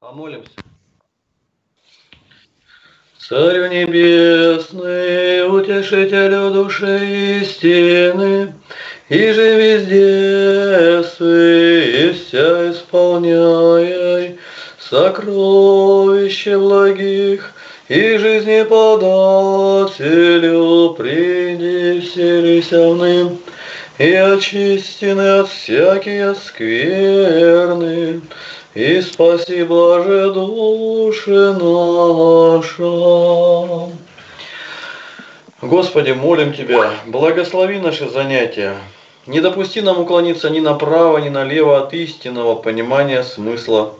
Помолимся. Царю небесный, утешителю души истины, и же везде и вся исполняй сокровище благих, и жизни подателю приди вселися и очистены от всякие скверны, и спаси, Боже, души наша. Господи, молим Тебя, благослови наши занятия. Не допусти нам уклониться ни направо, ни налево от истинного понимания смысла.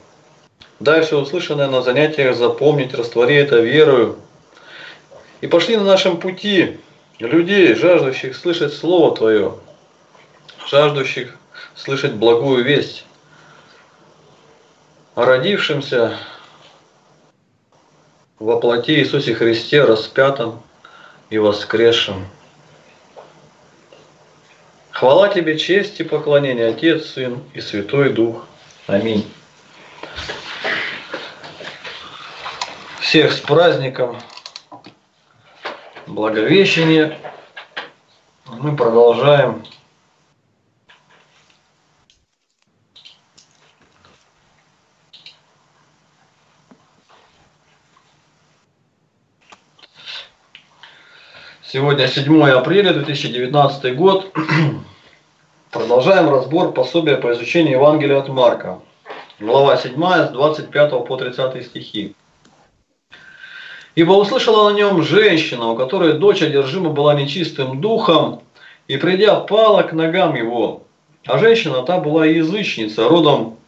Дай все услышанное на занятиях запомнить, раствори это верою. И пошли на нашем пути людей, жаждущих слышать Слово Твое, жаждущих слышать благую весть о родившемся во плоти Иисусе Христе, распятом и воскресшем. Хвала Тебе, честь и поклонение, Отец, Сын и Святой Дух. Аминь. Всех с праздником Благовещения. Мы продолжаем Сегодня 7 апреля 2019 год. Продолжаем разбор пособия по изучению Евангелия от Марка. Глава 7 с 25 по 30 стихи. «Ибо услышала на нем женщина, у которой дочь одержима была нечистым духом, и придя пала к ногам его. А женщина та была язычница, родом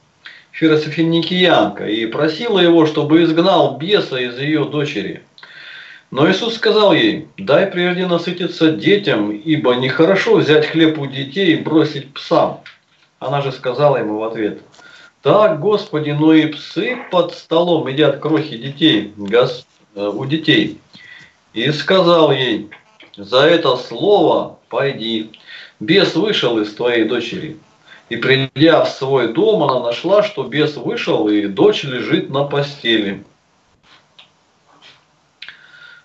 фирософиникиянка, и просила его, чтобы изгнал беса из ее дочери. Но Иисус сказал ей, дай прежде насытиться детям, ибо нехорошо взять хлеб у детей и бросить псам. Она же сказала ему в ответ, так, Господи, но и псы под столом едят крохи детей, гос, э, у детей. И сказал ей, за это слово пойди. Бес вышел из твоей дочери. И придя в свой дом, она нашла, что бес вышел, и дочь лежит на постели.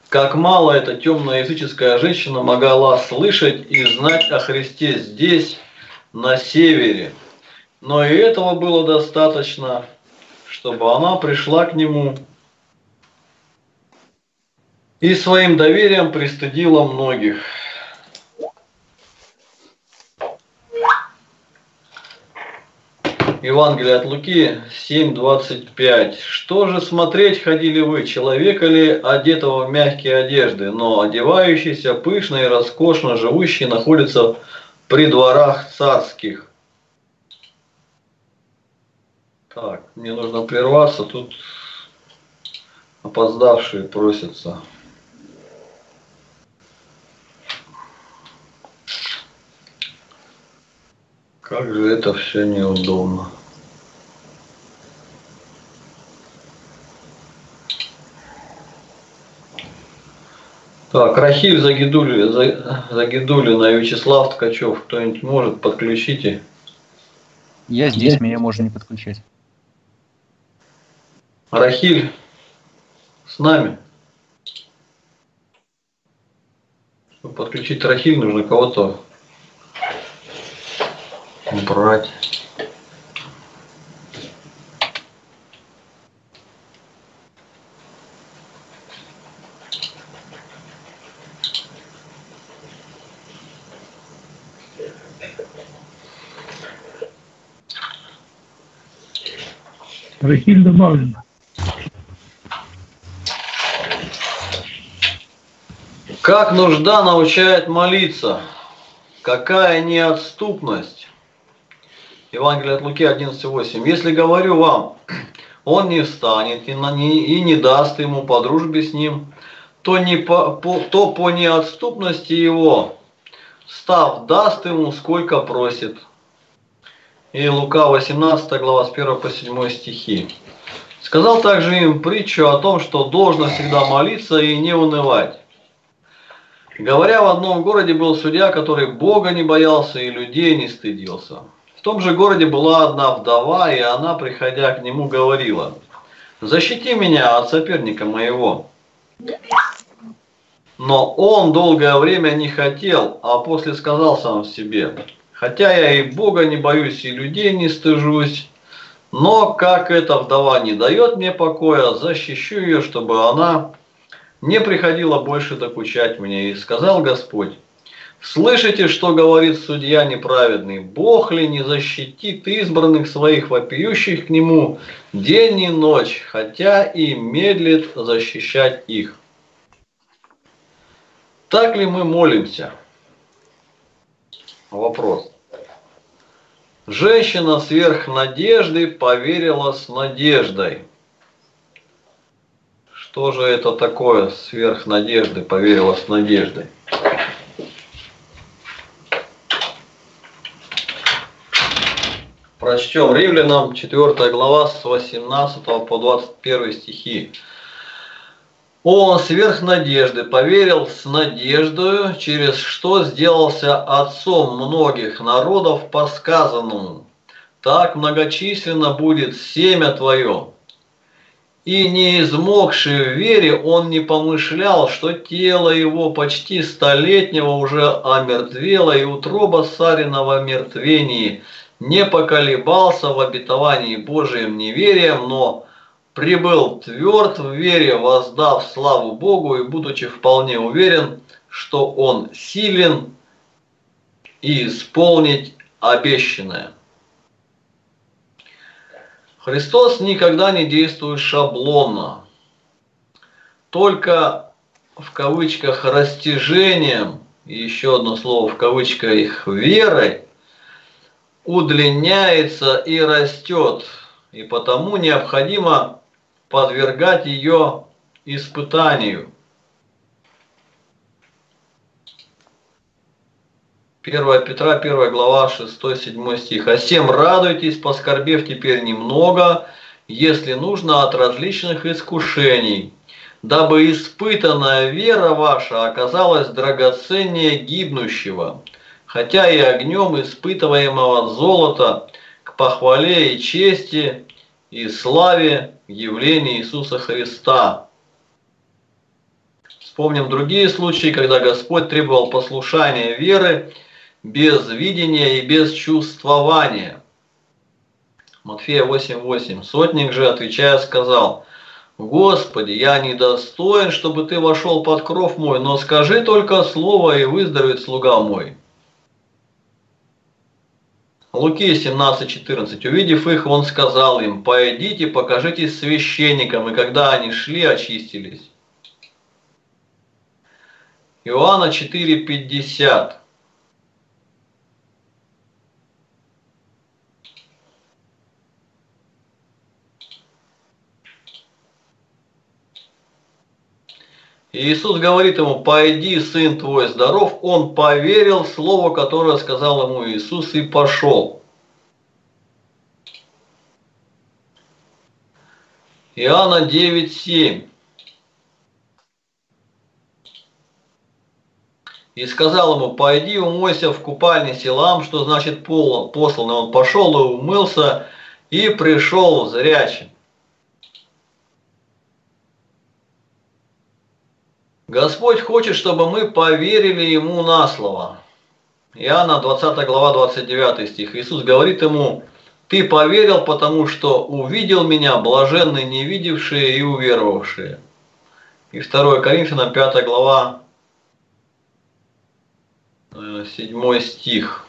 Как мало эта темная языческая женщина могла слышать и знать о Христе здесь, на севере. Но и этого было достаточно, чтобы она пришла к Нему и своим доверием пристыдила многих. Евангелие от Луки 7.25. Что же смотреть ходили вы, человека ли, одетого в мягкие одежды, но одевающийся пышно и роскошно живущий находится при дворах царских? Так, мне нужно прерваться, тут опоздавшие просятся. Как же это все неудобно. Так, Рахиль Загидули, Загидулина и Вячеслав Ткачев. Кто-нибудь может, подключите. Я здесь, Я... меня можно не подключать. Рахиль с нами. Чтобы подключить Рахиль, нужно кого-то убрать Рахиль добавлено. Как нужда научает молиться? Какая неотступность? Евангелие от Луки 11.8. Если говорю вам, он не встанет и, на, не, и не даст ему по дружбе с ним, то, не по, по, то по неотступности его, став, даст ему сколько просит. И Лука 18 глава с 1 по 7 стихи. Сказал также им притчу о том, что должно всегда молиться и не унывать. Говоря, в одном городе был судья, который Бога не боялся и людей не стыдился. В том же городе была одна вдова, и она, приходя к нему, говорила, защити меня от соперника моего. Но он долгое время не хотел, а после сказал сам себе, хотя я и Бога не боюсь, и людей не стыжусь, но как эта вдова не дает мне покоя, защищу ее, чтобы она не приходила больше докучать мне. И сказал Господь, слышите, что говорит судья неправедный, Бог ли не защитит избранных своих, вопиющих к нему день и ночь, хотя и медлит защищать их. Так ли мы молимся? Вопрос. Женщина сверх надежды поверила с надеждой. Что же это такое сверх надежды, поверила с надеждой? Прочтем Римлянам 4 глава с 18 по 21 стихи. Он сверх надежды поверил с надеждою, через что сделался отцом многих народов по сказанному. Так многочисленно будет семя твое. И не измогший в вере, он не помышлял, что тело его почти столетнего уже омертвело, и утроба Сарина в омертвении не поколебался в обетовании Божиим неверием, но прибыл тверд в вере, воздав славу Богу и будучи вполне уверен, что он силен и исполнить обещанное. Христос никогда не действует шаблонно, только в кавычках растяжением, еще одно слово в кавычках верой, удлиняется и растет, и потому необходимо подвергать ее испытанию. 1 Петра, 1 глава, 6-7 стих. «А всем радуйтесь, поскорбев теперь немного, если нужно, от различных искушений, дабы испытанная вера ваша оказалась драгоценнее гибнущего, хотя и огнем испытываемого золота к похвале и чести и славе явления Иисуса Христа. Вспомним другие случаи, когда Господь требовал послушания веры без видения и без чувствования. Матфея 8.8. Сотник же, отвечая, сказал, «Господи, я недостоин, чтобы Ты вошел под кров мой, но скажи только слово, и выздоровеет слуга мой». Луки 17.14. Увидев их, он сказал им, пойдите, покажитесь священникам. И когда они шли, очистились. Иоанна 4.50. Иисус говорит ему, пойди, сын твой здоров. Он поверил в слово, которое сказал ему Иисус, и пошел. Иоанна 9.7. И сказал ему, пойди умойся в купальне Силам, что значит посланный. Он пошел и умылся, и пришел зрячим. Господь хочет, чтобы мы поверили Ему на слово. Иоанна 20 глава 29 стих. Иисус говорит ему, ты поверил, потому что увидел меня, блаженные не видевшие и уверовавшие. И 2 Коринфянам 5 глава 7 э, стих.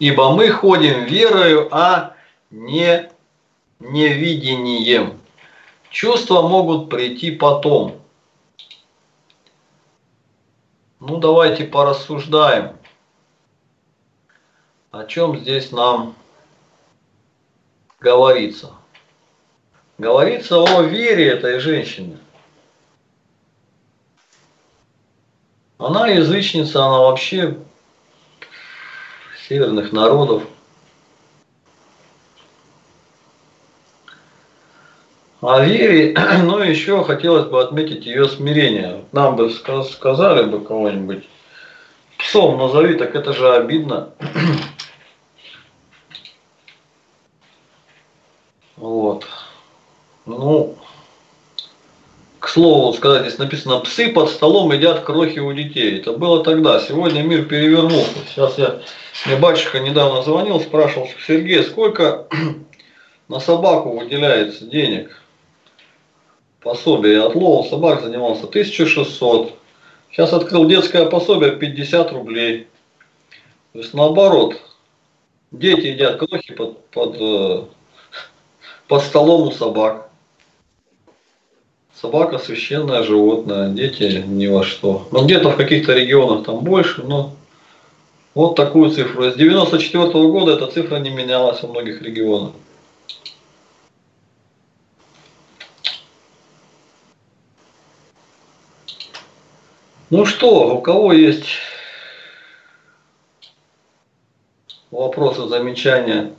Ибо мы ходим верою, а не невидением. Чувства могут прийти потом. Ну, давайте порассуждаем. О чем здесь нам говорится? Говорится о вере этой женщины. Она язычница, она вообще северных народов – О вере, ну еще хотелось бы отметить ее смирение. Нам бы сказали бы кого-нибудь, псом назови, так это же обидно. Вот. Ну, к слову сказать, здесь написано, псы под столом едят крохи у детей. Это было тогда. Сегодня мир перевернулся. Сейчас я, мне батюшка недавно звонил, спрашивал, Сергей, сколько на собаку выделяется денег? Пособие. Я отловом собак занимался 1600. Сейчас открыл детское пособие 50 рублей. То есть наоборот, дети едят крохи под, под, э, под столом у собак. Собака священное животное, дети ни во что. Но где-то в каких-то регионах там больше, но вот такую цифру. С 94 -го года эта цифра не менялась во многих регионах. Ну что, у кого есть вопросы, замечания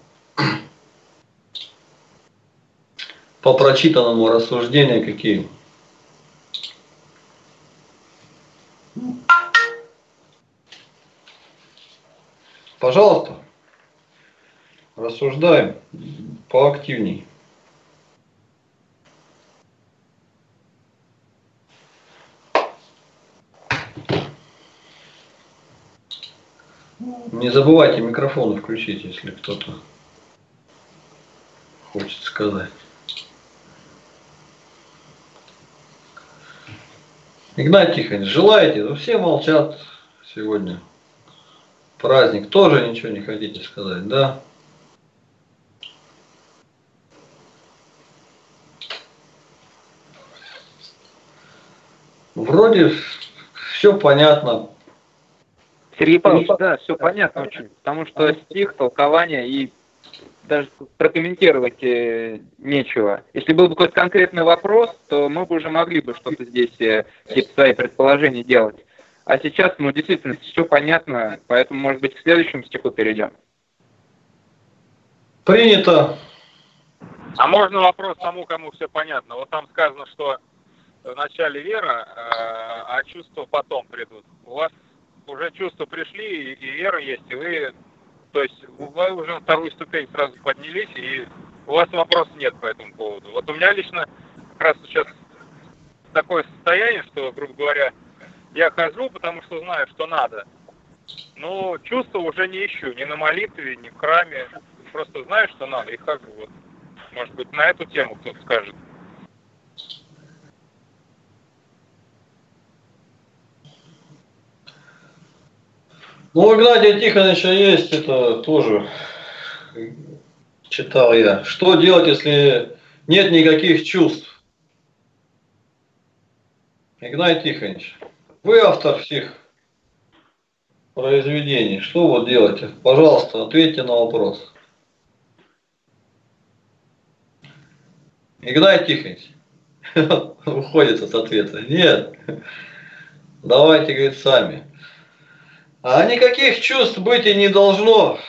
по прочитанному рассуждению какие? Пожалуйста, рассуждаем поактивней. Не забывайте микрофон включить, если кто-то хочет сказать. Игнат Тихонович, желаете? Ну, все молчат сегодня. Праздник. Тоже ничего не хотите сказать, да? Вроде все понятно. Сергей Павлович, да, все понятно очень, потому что стих, толкование и даже прокомментировать э, нечего. Если был бы какой-то конкретный вопрос, то мы бы уже могли бы что-то здесь, э, какие-то свои предположения делать. А сейчас, ну, действительно, все понятно, поэтому, может быть, к следующему стиху перейдем. Принято. А можно вопрос тому, кому все понятно? Вот там сказано, что в начале вера, э, а чувства потом придут. У вас уже чувства пришли, и вера есть, и вы, то есть вы уже на вторую ступень сразу поднялись, и у вас вопросов нет по этому поводу. Вот у меня лично как раз сейчас такое состояние, что, грубо говоря, я хожу, потому что знаю, что надо. Но чувства уже не ищу, ни на молитве, ни в храме. Просто знаю, что надо, и хожу. Вот. Может быть, на эту тему кто-то скажет. Ну, у Игнатия Тихоновича есть, это тоже читал я. Что делать, если нет никаких чувств? Игнатий Тихонович, вы автор всех произведений. Что вот делаете? Пожалуйста, ответьте на вопрос. Игнатий Тихонович уходит от ответа. Нет. Давайте, говорит, сами. А никаких чувств быть и не должно.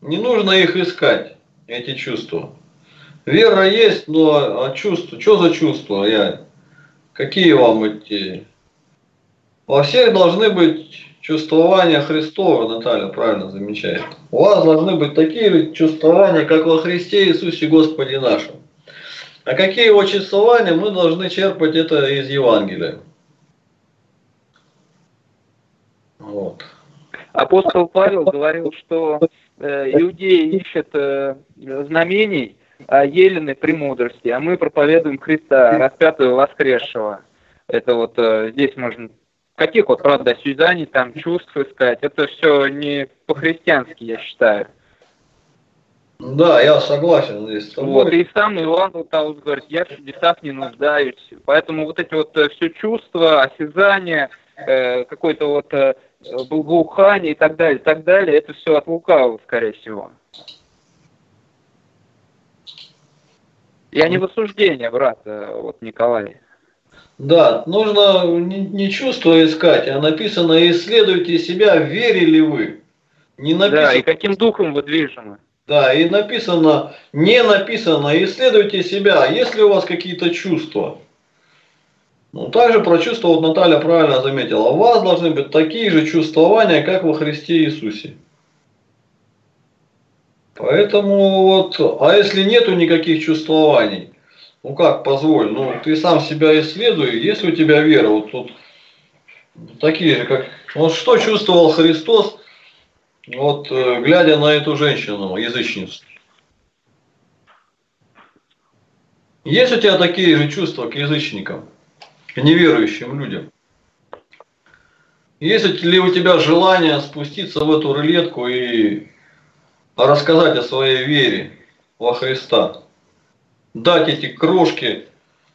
Не нужно их искать, эти чувства. Вера есть, но а чувства, что за чувства? Я, какие вам эти? Во всех должны быть чувствования Христова, Наталья правильно замечает. У вас должны быть такие чувствования, как во Христе Иисусе Господе нашем. А какие его чувствования, мы должны черпать это из Евангелия. Вот. Апостол Павел говорил, что э, иудеи ищут э, знамений, а елены премудрости, а мы проповедуем Христа, распятого воскресшего. Это вот э, здесь можно каких вот, правда, осязаний, там, чувств искать. Это все не по-христиански, я считаю. Да, я согласен здесь с тобой. Вот, и сам Иоанн Златоуст говорит, я в чудесах не нуждаюсь. Поэтому вот эти вот э, все чувства, осязания, э, какой-то вот э, благоухание и так далее, и так далее, это все от лукавого, скорее всего. Я не в осуждение, брат, э, вот Николай. Да, нужно не, не чувство искать, а написано «исследуйте себя, верили вы». Не написано, да, и каким духом вы движимы. Да, и написано, не написано «исследуйте себя», есть ли у вас какие-то чувства. Ну, также про чувства, вот Наталья правильно заметила, у вас должны быть такие же чувствования, как во Христе Иисусе. Поэтому вот, а если нету никаких чувствований, ну как, позволь, ну ты сам себя исследуй, есть у тебя вера, вот тут такие же, как, вот что чувствовал Христос, вот э, глядя на эту женщину, язычницу. Есть у тебя такие же чувства к язычникам, к неверующим людям? Есть ли у тебя желание спуститься в эту рулетку и рассказать о своей вере во Христа? Дать эти крошки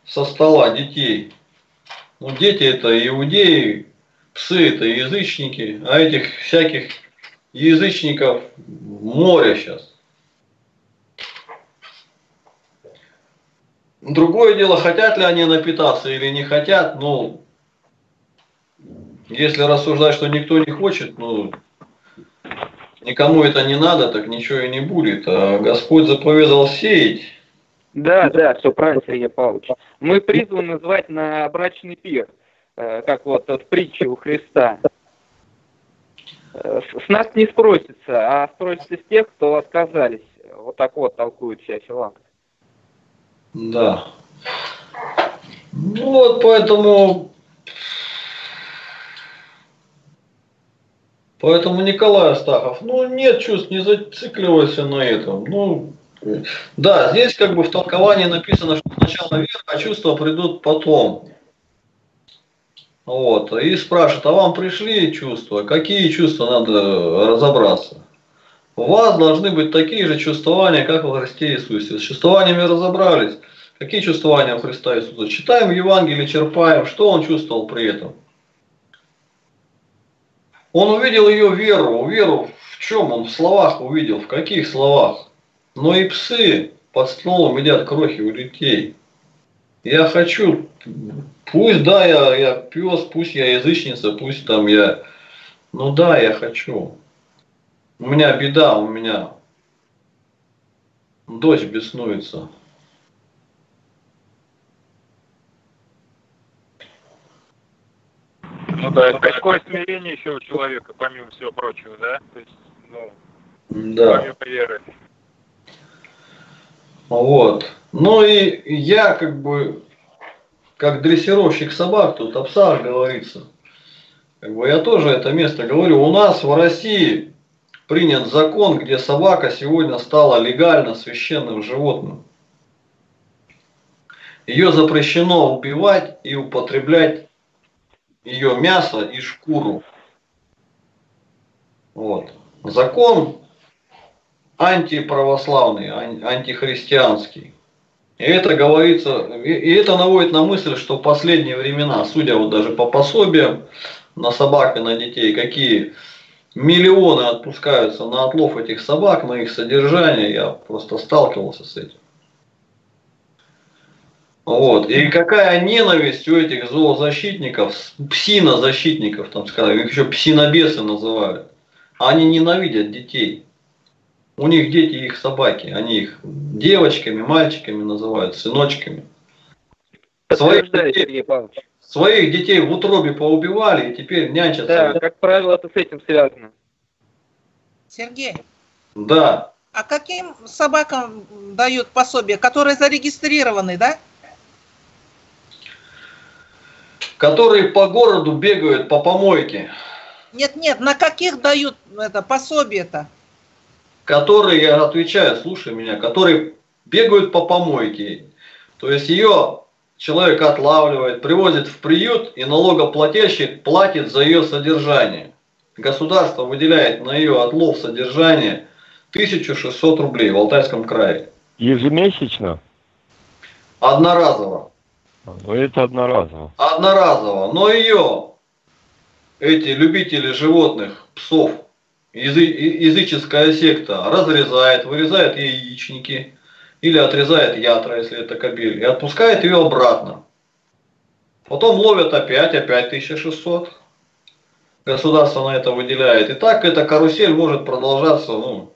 со стола детей. Ну, дети это иудеи, псы это язычники, а этих всяких язычников море сейчас. Другое дело, хотят ли они напитаться или не хотят, ну, если рассуждать, что никто не хочет, ну, никому это не надо, так ничего и не будет. А Господь заповедал сеять. Да, да, все правильно, Сергей Павлович. Мы призваны звать на брачный пир, э, как вот в притче у Христа. Э, с нас не спросится, а спросится с тех, кто отказались. Вот так вот толкует вся филанка. Да. Ну вот поэтому Поэтому Николай Астахов, ну нет чувств, не зацикливайся на этом. Ну, да, здесь как бы в толковании написано, что сначала вера, а чувства придут потом. Вот. И спрашивают, а вам пришли чувства? Какие чувства надо разобраться? У вас должны быть такие же чувствования, как во Христе Иисусе. С чувствованиями разобрались. Какие чувствования у Христа Иисуса? Читаем Евангелие, черпаем. Что он чувствовал при этом? Он увидел ее веру. Веру в чем? Он в словах увидел. В каких словах? Но и псы под столом едят крохи у детей. Я хочу, пусть да, я, я пес, пусть я язычница, пусть там я, ну да, я хочу. У меня беда, у меня дочь беснуется. Ну да, какое смирение еще у человека, помимо всего прочего, да? То есть, ну, да. помимо веры. Вот. Ну и я как бы, как дрессировщик собак, тут о псах говорится. Как бы я тоже это место говорю. У нас в России принят закон, где собака сегодня стала легально священным животным. Ее запрещено убивать и употреблять ее мясо и шкуру. Вот. Закон антиправославный, антихристианский. И это говорится, и это наводит на мысль, что в последние времена, судя вот даже по пособиям на собак и на детей, какие миллионы отпускаются на отлов этих собак, на их содержание, я просто сталкивался с этим. Вот. И какая ненависть у этих зоозащитников, псинозащитников, там сказали, их еще псинобесы называют. Они ненавидят детей. У них дети их собаки, они их девочками, мальчиками называют, сыночками. Своих детей, своих детей в утробе поубивали и теперь нянчатся. Да, как правило, это с этим связано. Сергей. Да. А каким собакам дают пособие, которые зарегистрированы, да? которые по городу бегают по помойке. Нет, нет, на каких дают это пособие-то? Которые, я отвечаю, слушай меня, которые бегают по помойке. То есть ее человек отлавливает, привозит в приют, и налогоплательщик платит за ее содержание. Государство выделяет на ее отлов содержание 1600 рублей в Алтайском крае. Ежемесячно? Одноразово. Ну это одноразово. Одноразово. Но ее, эти любители животных, псов, язы, языческая секта разрезает, вырезает яичники или отрезает ятра, если это кабель, и отпускает ее обратно. Потом ловят опять, опять 1600. Государство на это выделяет. И так эта карусель может продолжаться, ну,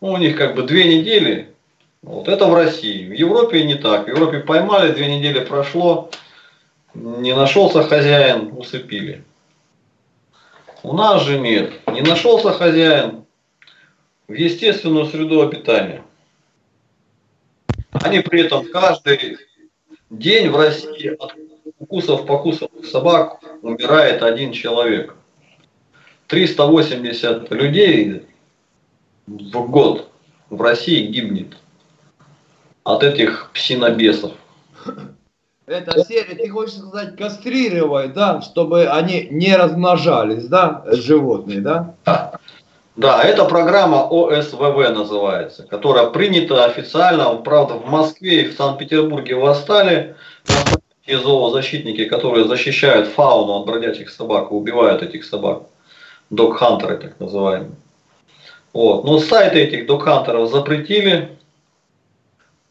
ну у них как бы две недели, вот это в России. В Европе не так. В Европе поймали, две недели прошло, не нашелся хозяин, усыпили. У нас же нет. Не нашелся хозяин, в естественную среду обитания. Они при этом каждый день в России от укусов покусанных собак умирает один человек. 380 людей в год в России гибнет от этих псинобесов. Это серия, ты хочешь сказать, кастрировать, да, чтобы они не размножались, да, животные, да? Да, это программа ОСВВ называется, которая принята официально, правда, в Москве и в Санкт-Петербурге восстали зоозащитники, которые защищают фауну от бродячих собак, убивают этих собак, док-хантеры так называемые. Вот. Но сайты этих док-хантеров запретили,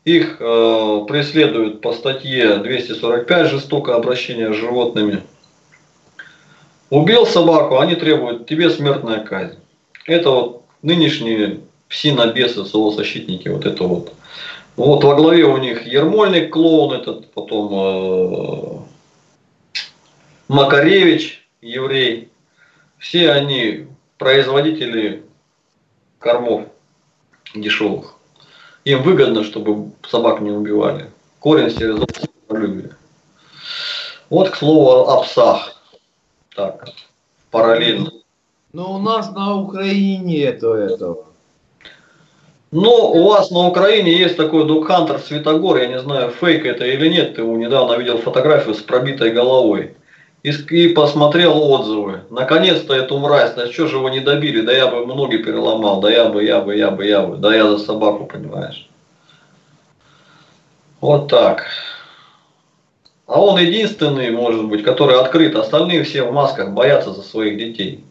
их э, преследуют по статье 245 жестокое обращение с животными. Убил собаку, они требуют тебе смертная казнь. Это вот нынешние псинобесы, зоозащитники, вот это вот. Вот во главе у них Ермольник, клоун этот, потом э, Макаревич, еврей. Все они производители кормов дешевых. Им выгодно, чтобы собак не убивали. Корень стерилизации любили. Вот, к слову, о псах. Так, параллельно. Но у нас на Украине нету этого. Но у вас на Украине есть такой докхантер Светогор, я не знаю, фейк это или нет, ты его недавно видел фотографию с пробитой головой. И, и посмотрел отзывы. Наконец-то эту мразь, да что же его не добили, да я бы ему ноги переломал, да я бы, я бы, я бы, я бы, да я за собаку, понимаешь. Вот так. А он единственный, может быть, который открыт, остальные все в масках боятся за своих детей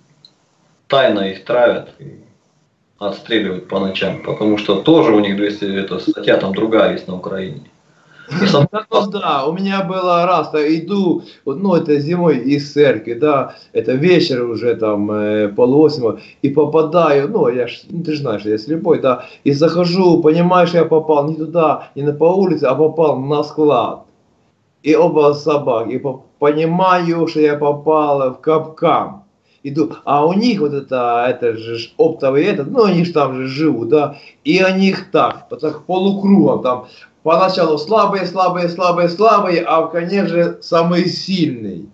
тайно их травят и отстреливают по ночам, потому что тоже у них 200, это статья там другая есть на Украине. Да, ну, да, у меня было раз, да, иду, ну, это зимой из церкви, да, это вечер уже там, э, полвосьмого, и попадаю, ну, я ж, ну, ты же знаешь, я слепой, да, и захожу, понимаешь, я попал не туда, не на по улице, а попал на склад. И оба собаки, и понимаю, что я попал в капкан иду, а у них вот это, это же оптовый этот, ну они же там же живут, да, и они их так, так полукругом там, поначалу слабые, слабые, слабые, слабые, а в конец же самый сильный.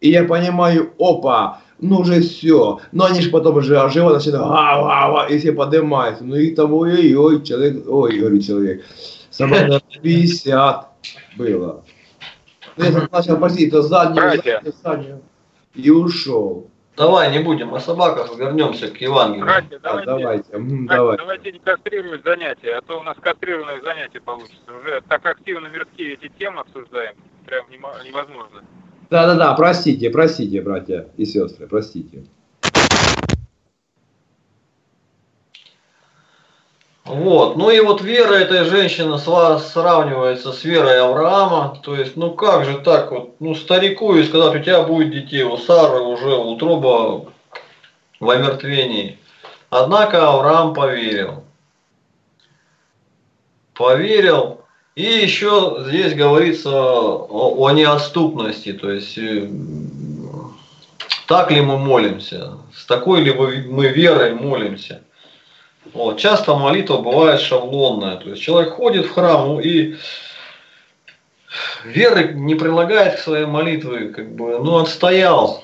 И я понимаю, опа, ну уже все. Но они же потом уже оживают, начинают, а, а, а, и все поднимаются. Ну и там, ой-ой, человек, ой, говорю, человек, собак 50 было. Ну, я начал просить, то заднюю, заднюю, заднюю, и ушел. Давай не будем о собаках, вернемся к Евангелию. Братья, давайте, а, давайте. Братья, давай. давайте не кастрировать занятия, а то у нас кастрированное занятие получится. Уже так активно мирские эти темы обсуждаем, прям невозможно. Да-да-да, простите, простите, братья и сестры, простите. Вот. Ну и вот вера этой женщины сравнивается с верой Авраама. То есть, ну как же так вот, ну старику и сказать, у тебя будет детей, у Сары уже утроба в омертвении. Однако Авраам поверил. Поверил. И еще здесь говорится о, о неотступности. То есть, э, так ли мы молимся? С такой ли мы верой молимся? Вот. Часто молитва бывает шаблонная. То есть человек ходит в храм и веры не прилагает к своей молитве, как бы, ну, отстоял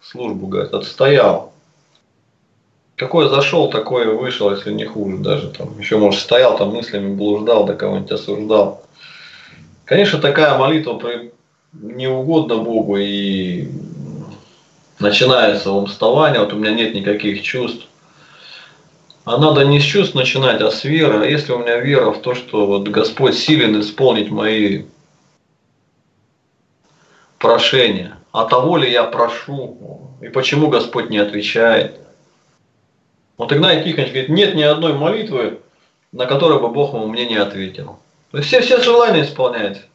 службу, говорит, отстоял. Какой зашел, такой вышел, если не хуже даже. Там, еще, может, стоял там мыслями, блуждал, да кого-нибудь осуждал. Конечно, такая молитва не угодно Богу и начинается умствование, вот у меня нет никаких чувств. А надо не с чувств начинать, а с веры. А если у меня вера в то, что вот Господь силен исполнить мои прошения, а того ли я прошу, и почему Господь не отвечает. Вот Игнатий Тихонович говорит, нет ни одной молитвы, на которой бы Бог мне не ответил. То есть все, все желания исполняет.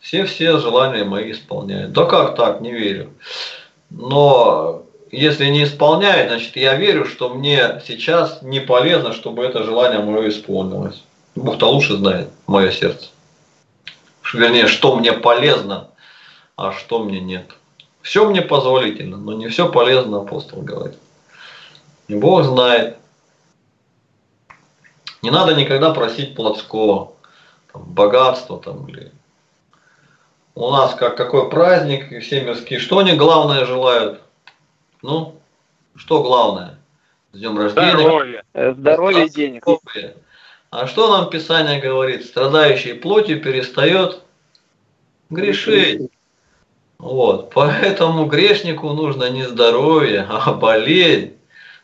Все, все желания мои исполняет. Да как так, не верю. Но если не исполняет, значит я верю, что мне сейчас не полезно, чтобы это желание мое исполнилось. Бог-то лучше знает мое сердце. Вернее, что мне полезно, а что мне нет. Все мне позволительно, но не все полезно, апостол говорит. И Бог знает. Не надо никогда просить плотского, там, богатства там, или у нас как какой праздник, и все мирские, что они главное желают? Ну, что главное? С днем рождения. Здоровье. Э, здоровье и денег. А что нам Писание говорит? Страдающий плотью перестает грешить. Вот. Поэтому грешнику нужно не здоровье, а болезнь,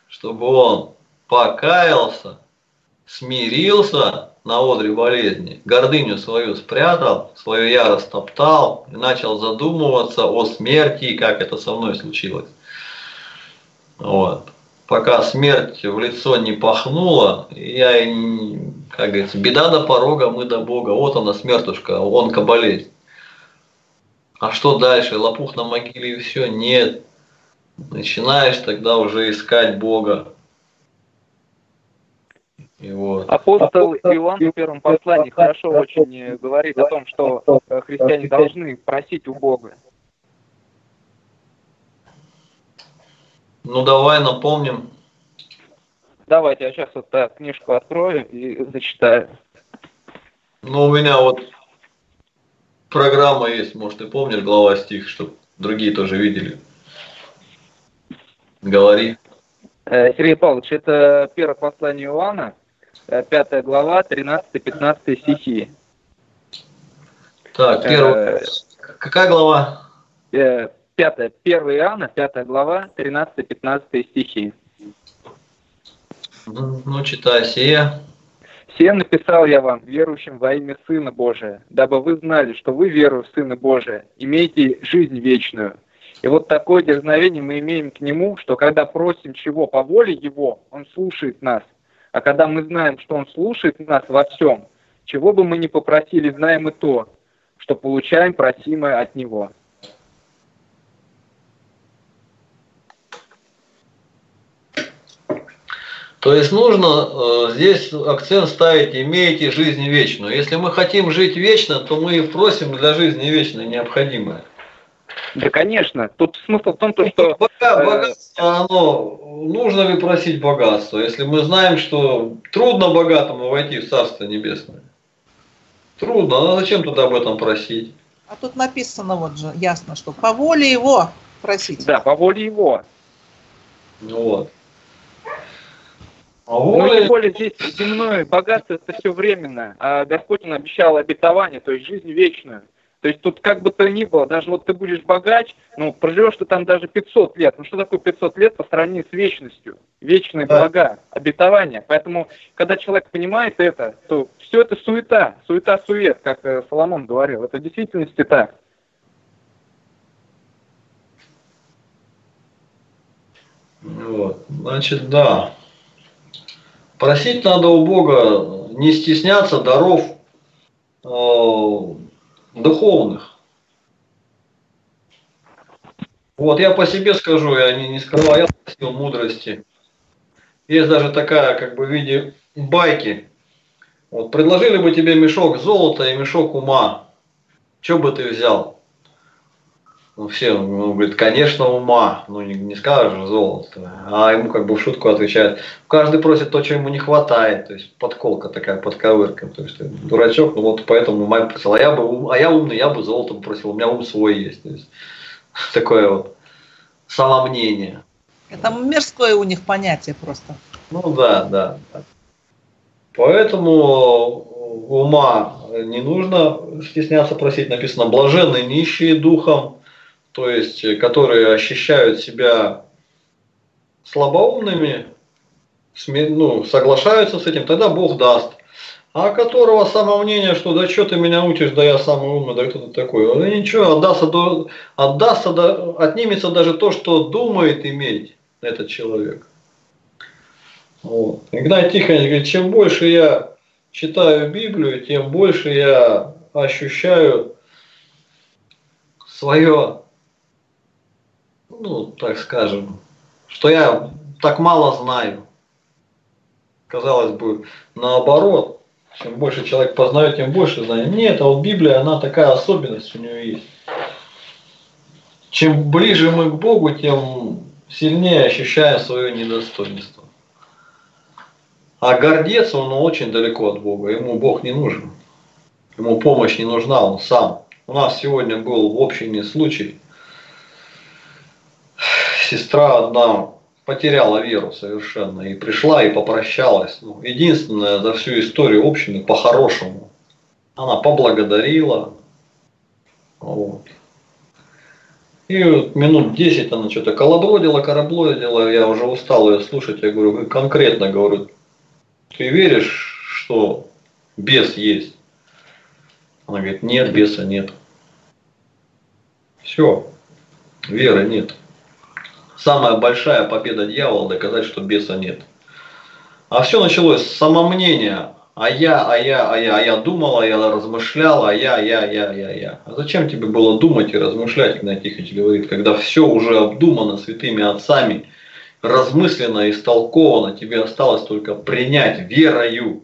чтобы он покаялся, смирился на одре болезни, гордыню свою спрятал, свою ярость топтал и начал задумываться о смерти и как это со мной случилось. Вот. Пока смерть в лицо не пахнула, я, как говорится, беда до порога, мы до Бога. Вот она смертушка, он болезнь. А что дальше? Лопух на могиле и все? Нет. Начинаешь тогда уже искать Бога. И вот. Апостол Иоанн в первом послании хорошо очень говорит о том, что христиане должны просить у Бога. Ну давай напомним. Давайте, я сейчас вот так книжку открою и зачитаю. Ну, у меня вот программа есть, может, ты помнишь глава стих, чтобы другие тоже видели. Говори. Э, Сергей Павлович, это первое послание Иоанна, э, пятая глава, 13-15 стихи. Так, первая. Э, Какая глава? Пятая, 1 Иоанна, пятая глава, 13-15 стихи. Ну, ну, читай, сия. Все написал я вам, верующим во имя Сына Божия, дабы вы знали, что вы, веру в Сына Божия, имеете жизнь вечную. И вот такое дерзновение мы имеем к Нему, что когда просим чего по воле Его, Он слушает нас. А когда мы знаем, что Он слушает нас во всем, чего бы мы ни попросили, знаем и то, что получаем просимое от Него. То есть нужно э, здесь акцент ставить «имеете жизнь вечную». Если мы хотим жить вечно, то мы и просим для жизни вечной необходимое. Да, конечно. Тут смысл в том, то, что... Бога, богатство, оно... Нужно ли просить богатство, если мы знаем, что трудно богатому войти в Царство Небесное? Трудно, а зачем туда об этом просить? А тут написано вот же ясно, что по воле его просить. Да, по воле его. Вот. А ну, тем более здесь земное богатство это все временно, а Господь Он обещал обетование, то есть жизнь вечную. То есть тут как бы то ни было, даже вот ты будешь богач, ну, проживешь ты там даже 500 лет. Ну, что такое 500 лет по сравнению с вечностью? Вечные да. блага, обетование. Поэтому, когда человек понимает это, то все это суета, суета-сует, как э, Соломон говорил. Это в действительности так. Вот. Значит, да. Просить надо у Бога не стесняться даров э, духовных. Вот я по себе скажу, я не, не скрываю, я просил мудрости. Есть даже такая, как бы в виде байки. Вот предложили бы тебе мешок золота и мешок ума. Что бы ты взял? Ну, все, он говорит, конечно, ума, ну не, не скажешь золото. А ему как бы в шутку отвечает, каждый просит то, чего ему не хватает, то есть подколка такая, подковырка, то есть дурачок, ну вот поэтому мать просил, а я бы, а я умный, я бы золото попросил, у меня ум свой есть, то есть такое вот самомнение. Это мирское у них понятие просто. Ну да, да. Поэтому ума не нужно стесняться просить, написано, блаженные нищие духом, то есть э, которые ощущают себя слабоумными, ну, соглашаются с этим, тогда Бог даст. А которого самомнение, что да что ты меня учишь, да я самый умный, да кто ты такой. Ну ничего, отдастся, до, отдастся до, отнимется даже то, что думает иметь этот человек. Вот. Игнат Тихонович говорит, чем больше я читаю Библию, тем больше я ощущаю свое ну, так скажем, что я так мало знаю. Казалось бы, наоборот, чем больше человек познает, тем больше знает. Нет, а вот Библия, она такая особенность у нее есть. Чем ближе мы к Богу, тем сильнее ощущаем свое недостоинство. А гордец, он очень далеко от Бога. Ему Бог не нужен. Ему помощь не нужна, он сам. У нас сегодня был в общине случай. Сестра одна потеряла веру совершенно и пришла и попрощалась. Ну, единственное за всю историю общины по-хорошему. Она поблагодарила. Вот. И вот минут 10 она что-то колобродила, кораблодила, я уже устал ее слушать. Я говорю, конкретно говорю, ты веришь, что бес есть? Она говорит, нет, беса нет. Все, веры нет. Самая большая победа дьявола доказать, что беса нет. А все началось с самомнения. А я, а я, а я, а я думала, я размышляла, а я, я, я, я, я. А зачем тебе было думать и размышлять, Игнатий Тихонович говорит, когда все уже обдумано святыми отцами, размысленно, истолковано, тебе осталось только принять верою.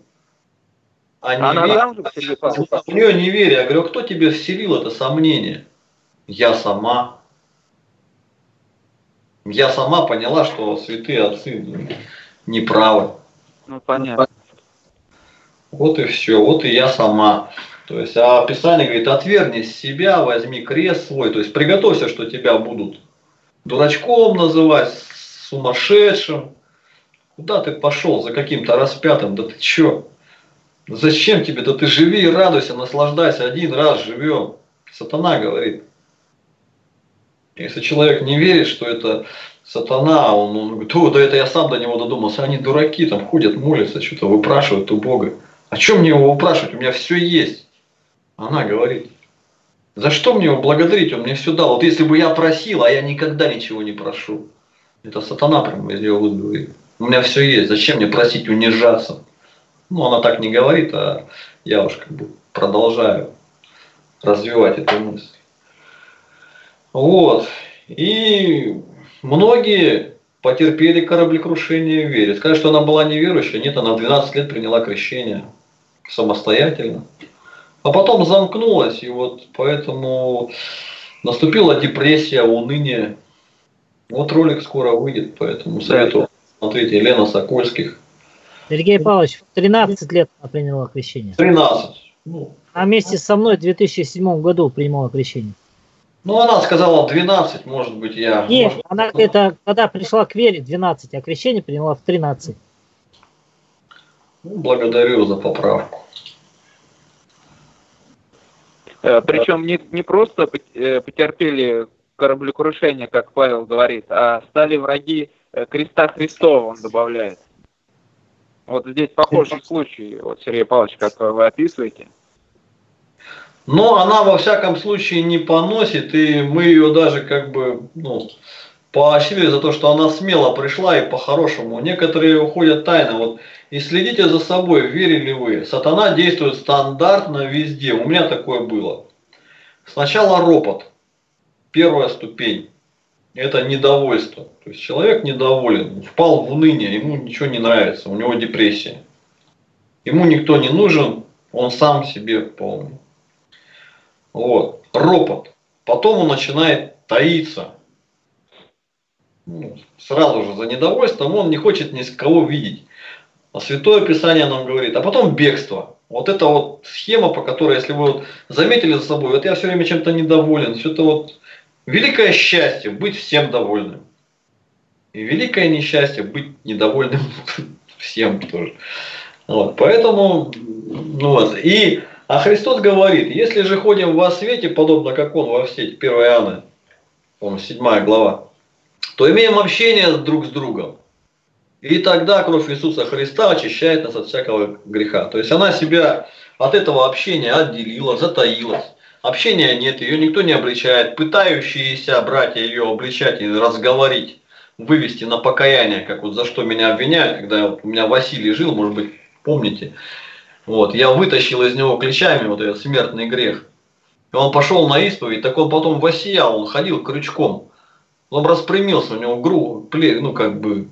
А не Она вер... там же, Сергей Павлович? У нее неверие. Я говорю, кто тебе вселил это сомнение? Я сама. Я сама поняла, что святые отцы не правы. Ну, понятно. Вот и все, вот и я сама. То есть, а Писание говорит, отвергни себя, возьми крест свой, то есть приготовься, что тебя будут дурачком называть, сумасшедшим. Куда ты пошел за каким-то распятым, да ты чё? Зачем тебе? Да ты живи и радуйся, наслаждайся, один раз живем. Сатана говорит. Если человек не верит, что это сатана, он, он говорит, о, да это я сам до него додумался, они дураки, там ходят, молятся, что-то выпрашивают у Бога. А чем мне его выпрашивать? У меня все есть. Она говорит, за что мне его благодарить? Он мне все дал. Вот если бы я просил, а я никогда ничего не прошу. Это сатана прямо из него говорит. У меня все есть. Зачем мне просить унижаться? Ну, она так не говорит, а я уж как бы продолжаю развивать эту мысль. Вот. И многие потерпели кораблекрушение в вере. Сказать, что она была неверующая, нет, она в 12 лет приняла крещение самостоятельно. А потом замкнулась, и вот поэтому наступила депрессия, уныние. Вот ролик скоро выйдет, поэтому советую смотреть Елена Сокольских. Сергей Павлович, в 13 лет она приняла крещение. 13. Ну, А вместе со мной в 2007 году принимала крещение. Ну, она сказала 12, может быть, я... Нет, может, она это когда пришла к вере 12, а крещение приняла в 13. ну, благодарю за поправку. Э, Причем не, не просто э, потерпели кораблекрушение, как Павел говорит, а стали враги э, креста Христова, он добавляет. Вот здесь похожий случай, вот Сергей Павлович, как вы описываете. Но она во всяком случае не поносит, и мы ее даже как бы, ну, поощрили за то, что она смело пришла и по-хорошему. Некоторые уходят тайно. Вот, и следите за собой, верили вы. Сатана действует стандартно везде. У меня такое было. Сначала ропот. Первая ступень. Это недовольство. То есть человек недоволен, впал в уныние, ему ничего не нравится, у него депрессия. Ему никто не нужен, он сам себе полный. Вот. Ропот. Потом он начинает таиться. Ну, сразу же за недовольством он не хочет ни с кого видеть. А Святое Писание нам говорит. А потом бегство. Вот это вот схема, по которой, если вы вот заметили за собой, вот я все время чем-то недоволен, все-то вот великое счастье быть всем довольным. И великое несчастье быть недовольным всем тоже. Вот, поэтому, ну вот, и, а Христос говорит, если же ходим во свете, подобно как Он во свете, 1 Иоанна, по 7 глава, то имеем общение друг с другом. И тогда кровь Иисуса Христа очищает нас от всякого греха. То есть она себя от этого общения отделила, затаилась. Общения нет, ее никто не обличает. Пытающиеся братья ее обличать и разговорить, вывести на покаяние, как вот за что меня обвиняют, когда у меня Василий жил, может быть, помните. Вот, я вытащил из него клещами вот этот смертный грех. И он пошел на исповедь, так он потом воссиял, он ходил крючком. Он распрямился, у него гру, пле, ну как бы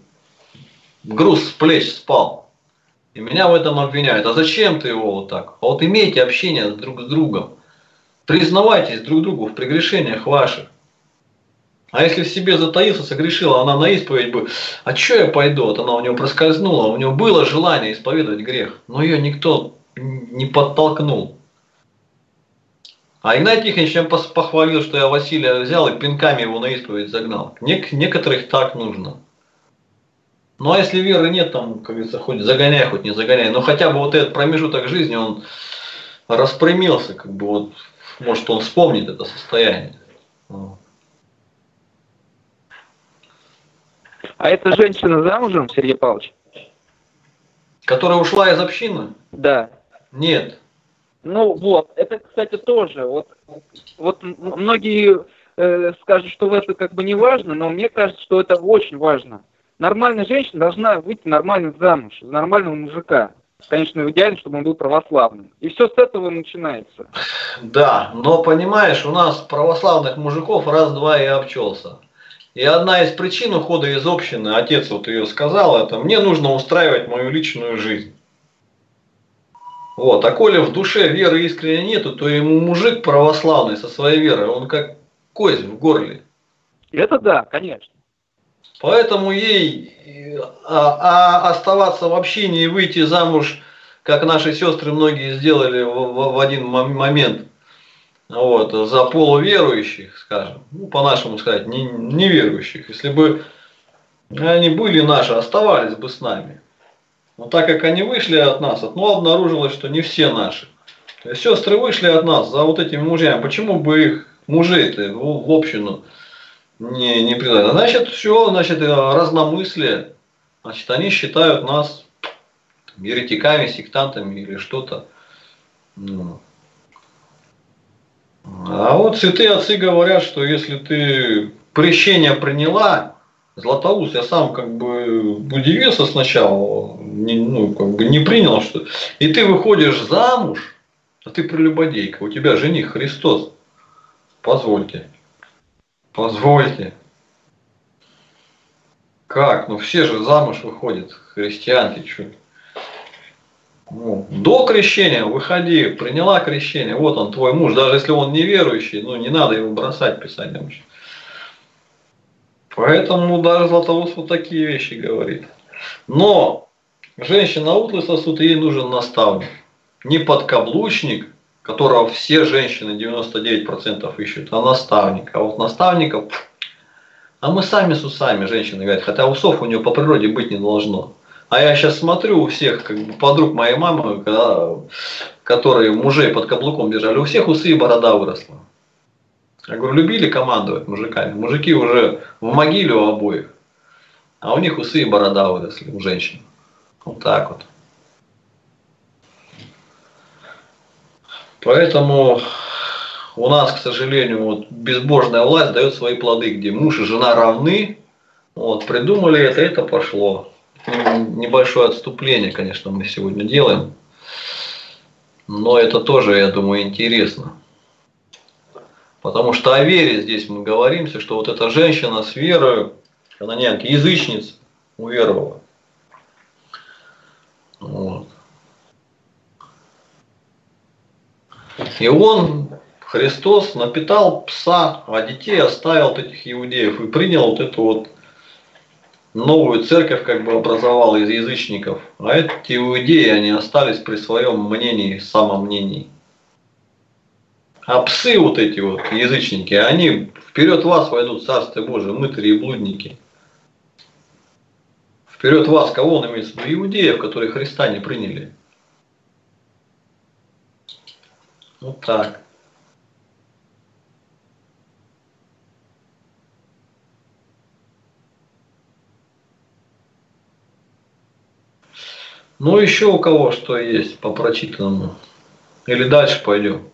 груз с плеч спал. И меня в этом обвиняют. А зачем ты его вот так? А вот имейте общение друг с другом. Признавайтесь друг другу в прегрешениях ваших. А если в себе затаился, согрешила, она на исповедь бы, а что я пойду? Вот она у него проскользнула, у него было желание исповедовать грех, но ее никто не подтолкнул. А Игнатий Тихонович я похвалил, что я Василия взял и пинками его на исповедь загнал. Нек- некоторых так нужно. Ну а если веры нет, там, как говорится, хоть загоняй, хоть не загоняй. Но хотя бы вот этот промежуток жизни, он распрямился, как бы вот, может он вспомнит это состояние. А эта женщина замужем, Сергей Павлович? Которая ушла из общины? Да. Нет. Ну вот, это, кстати, тоже. Вот, вот многие э, скажут, что это как бы не важно, но мне кажется, что это очень важно. Нормальная женщина должна выйти нормально замуж, за нормального мужика. Конечно, в идеале, чтобы он был православным. И все с этого начинается. Да, но понимаешь, у нас православных мужиков раз-два и обчелся. И одна из причин ухода из общины, отец вот ее сказал, это мне нужно устраивать мою личную жизнь. Вот, а коли в душе веры искренне нету, то ему мужик православный со своей верой, он как кость в горле. Это да, конечно. Поэтому ей а, а оставаться в общине и выйти замуж, как наши сестры многие сделали в, в, в один момент, вот, за полуверующих, скажем, ну, по-нашему сказать, не, неверующих. Если бы они были наши, оставались бы с нами. Но так как они вышли от нас, ну, обнаружилось, что не все наши. То есть сестры вышли от нас за вот этими мужьями. Почему бы их мужей-то в, общину не, не предать? Значит, все, значит, разномыслие. Значит, они считают нас еретиками, сектантами или что-то. Ну. А вот святые отцы говорят, что если ты прещение приняла, Златоуст, я сам как бы удивился сначала, не, ну, как бы не принял, что... И ты выходишь замуж, а ты прелюбодейка, у тебя жених Христос. Позвольте. Позвольте. Как? Ну все же замуж выходят, христианки, что ну, до крещения выходи, приняла крещение, вот он твой муж, даже если он неверующий, ну не надо его бросать писанием. Поэтому даже Златоуст вот такие вещи говорит. Но женщина утлый сосуд, ей нужен наставник. Не подкаблучник, которого все женщины 99% ищут, а наставник. А вот наставников, а мы сами с усами женщины говорят, хотя усов у нее по природе быть не должно. А я сейчас смотрю у всех, как бы подруг моей мамы, когда, которые мужей под каблуком держали, у всех усы и борода выросла. Я говорю, любили командовать мужиками. Мужики уже в могиле у обоих. А у них усы и борода выросли у женщин. Вот так вот. Поэтому у нас, к сожалению, вот безбожная власть дает свои плоды, где муж и жена равны. Вот, придумали это, это пошло небольшое отступление, конечно, мы сегодня делаем. Но это тоже, я думаю, интересно. Потому что о вере здесь мы говоримся, что вот эта женщина с верой, она не язычница, уверовала. Вот. И он, Христос, напитал пса, а детей оставил от этих иудеев и принял вот эту вот новую церковь как бы образовал из язычников, а эти иудеи, они остались при своем мнении, самомнении. А псы вот эти вот, язычники, они вперед вас войдут в Царствие Божие, мытари и блудники. Вперед вас, кого он имеет в виду? Иудеев, которые Христа не приняли. Вот так. Ну, еще у кого что есть по прочитанному? Или дальше пойдем?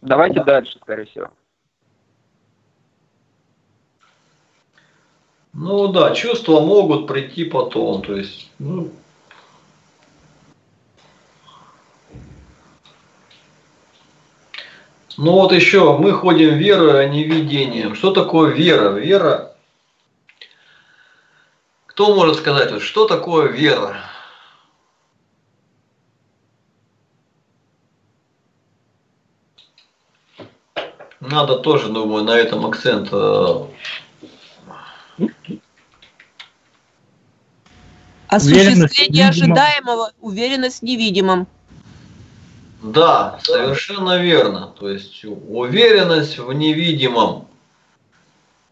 Давайте дальше, скорее всего. Ну да, чувства могут прийти потом. То есть, ну, ну вот еще мы ходим верой, а не видением. Что такое вера? Вера кто может сказать, вот, что такое вера? Надо тоже, думаю, на этом акцент. э, Осуществление ожидаемого, уверенность в невидимом. Да, совершенно верно. То есть уверенность в невидимом.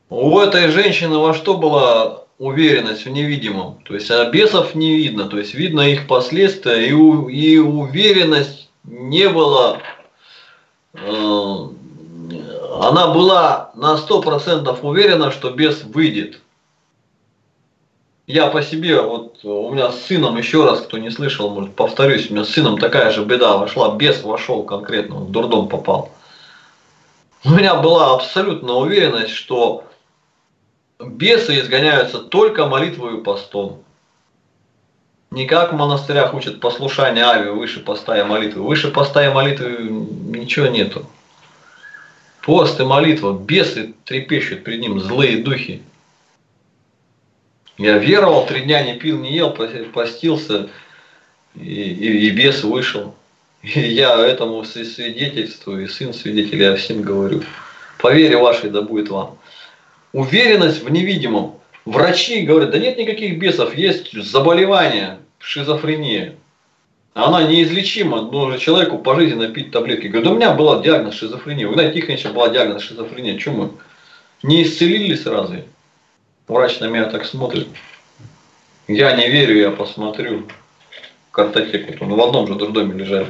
У этой женщины во что была уверенность в невидимом? То есть а бесов не видно, то есть видно их последствия, и, у- и уверенность не было. э, она была на 100% уверена, что бес выйдет. Я по себе, вот у меня с сыном, еще раз, кто не слышал, может, повторюсь, у меня с сыном такая же беда вошла, бес вошел конкретно, он в дурдом попал. У меня была абсолютно уверенность, что бесы изгоняются только молитвой и постом. Не как в монастырях учат послушание Ави выше поста и молитвы. Выше поста и молитвы ничего нету. Пост и молитва, бесы трепещут перед ним, злые духи. Я веровал, три дня не пил, не ел, постился, и, и, и бес вышел. И я этому сви- свидетельствую, и сын свидетель, я всем говорю. По вере вашей да будет вам. Уверенность в невидимом. Врачи говорят, да нет никаких бесов, есть заболевание, шизофрения. Она неизлечима, нужно человеку пожизненно пить таблетки. Говорю, да у меня была диагноз шизофрения. У Игнатия Тихоновича была диагноз шизофрения. Чем мы? Не исцелились разве? Врач на меня так смотрит. Я не верю, я посмотрю. Картотеку. Ну, в одном же дурдоме лежали.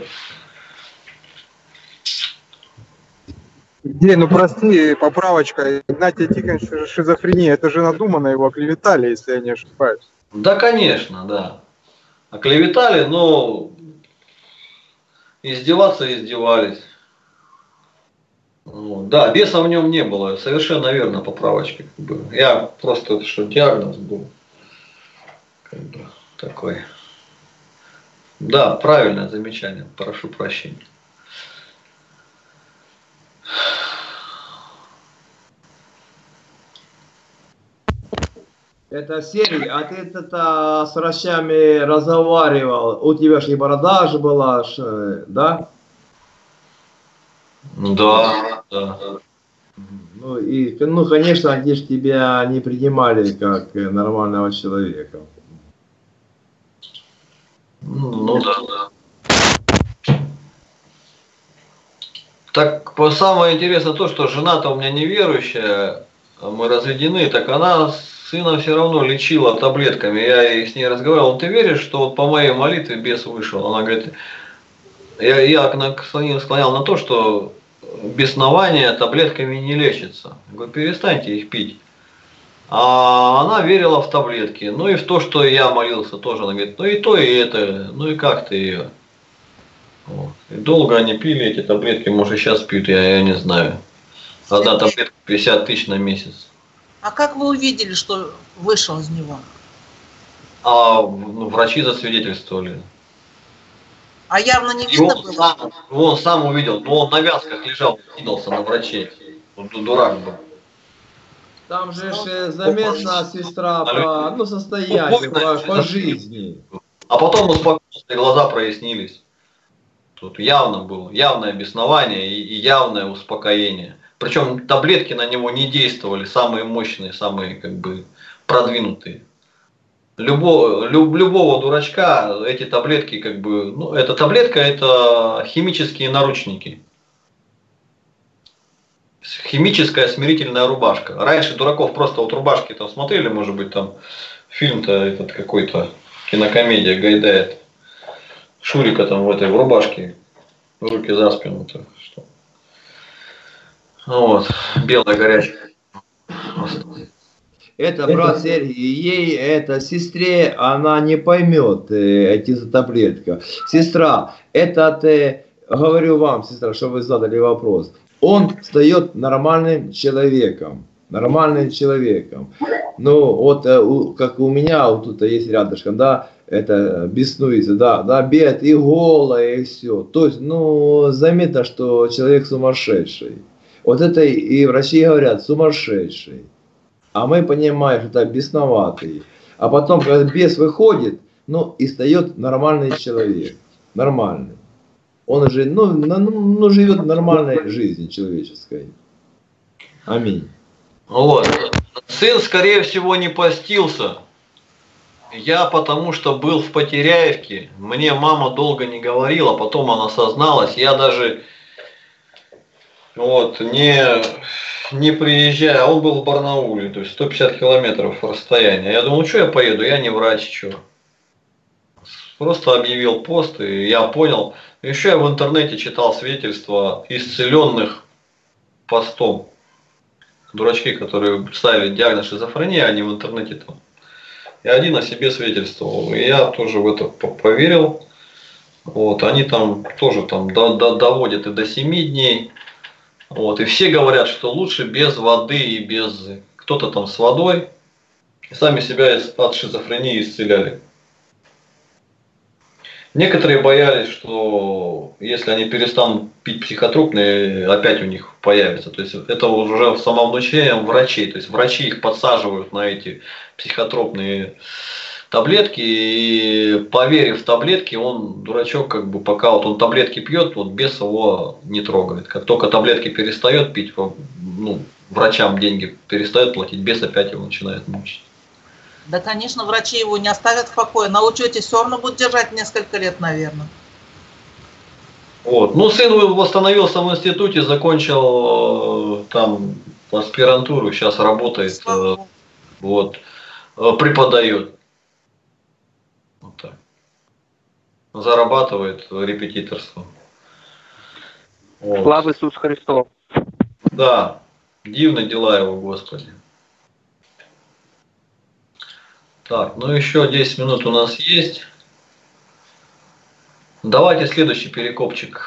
Где, ну прости, поправочка. Игнатий Тихонович шизофрения, это же надуманно его оклеветали, если я не ошибаюсь. Да, конечно, да. Оклеветали, но издеваться издевались. Да, беса в нем не было, совершенно верно поправочки. как бы. Я просто, что диагноз был как бы, такой. Да, правильное замечание, прошу прощения. Это Сергей, а ты это с врачами разговаривал? У тебя же и борода же была, ж, да? Да, да. Ну и, ну, конечно, они же тебя не принимали как нормального человека. Ну да, да. Так самое интересное то, что жена-то у меня неверующая, а мы разведены, так она сына все равно лечила таблетками. Я и с ней разговаривал, ты веришь, что вот по моей молитве бес вышел? Она говорит, я, я склонял на то, что беснование таблетками не лечится. Я говорю, перестаньте их пить. А она верила в таблетки. Ну и в то, что я молился тоже. Она говорит, ну и то, и это. Ну и как ты ее? Вот. И долго они пили эти таблетки, может и сейчас пьют, я, я не знаю. Одна таблетка 50 тысяч на месяц. А как вы увидели, что вышел из него? А ну, врачи засвидетельствовали. А явно не видно он было? сам, он сам увидел, но он на вязках лежал, кинулся на врачей. Он ду- дурак был. Там же э, заметна сестра по ну, состоянию, по, по жизни. А потом успокоился, и глаза прояснились. Тут явно было, явное беснование и, и явное успокоение. Причем таблетки на него не действовали, самые мощные, самые как бы продвинутые. Любого, люб- любого дурачка эти таблетки как бы, ну, эта таблетка это химические наручники. Химическая смирительная рубашка. Раньше дураков просто вот рубашки там смотрели, может быть, там фильм-то этот какой-то, кинокомедия Гайдает. Шурика там в этой в рубашке, руки за спину. Так что. Вот, белая горячая. Это, брат Сергей, ей, это сестре, она не поймет э, эти таблетки. Сестра, этот, э, говорю вам, сестра, что вы задали вопрос. Он стает нормальным человеком. Нормальным человеком. Ну, вот э, у- как у меня, вот тут есть рядышком, да, это беснуется, да, да, бед и голое, и все. То есть, ну, заметно, что человек сумасшедший. Вот это и врачи говорят, сумасшедший. А мы понимаем, что это бесноватый. А потом, когда бес выходит, ну, и стает нормальный человек. Нормальный. Он уже, ну, ну, ну, живет нормальной жизнью человеческой. Аминь. Вот. Сын, скорее всего, не постился. Я потому что был в Потеряевке. Мне мама долго не говорила, потом она созналась. Я даже вот, не, не приезжая, а он был в Барнауле, то есть 150 километров расстояния. Я думал, что я поеду, я не врач, что. Просто объявил пост, и я понял. Еще я в интернете читал свидетельства исцеленных постом. Дурачки, которые ставили диагноз шизофрения, они в интернете там. И один о себе свидетельствовал. И я тоже в это поверил. Вот, они там тоже там до, до, доводят и до 7 дней. Вот, и все говорят, что лучше без воды и без... Кто-то там с водой. И сами себя от шизофрении исцеляли. Некоторые боялись, что если они перестанут пить психотропные, опять у них появится. То есть это уже в самом самовнушением врачей. То есть врачи их подсаживают на эти психотропные таблетки, и поверив в таблетки, он, дурачок, как бы пока вот он таблетки пьет, вот без его не трогает. Как только таблетки перестает пить, ну, врачам деньги перестает платить, бес опять его начинает мучить. Да, конечно, врачи его не оставят в покое. На учете все равно будут держать несколько лет, наверное. Вот. Ну, сын восстановился в институте, закончил э, там аспирантуру, сейчас работает, э, вот, э, преподает. Вот так. Зарабатывает репетиторство. Вот. Слава Иисус Христос. Да, дивны дела его, Господи. Так, ну еще 10 минут у нас есть. Давайте следующий перекопчик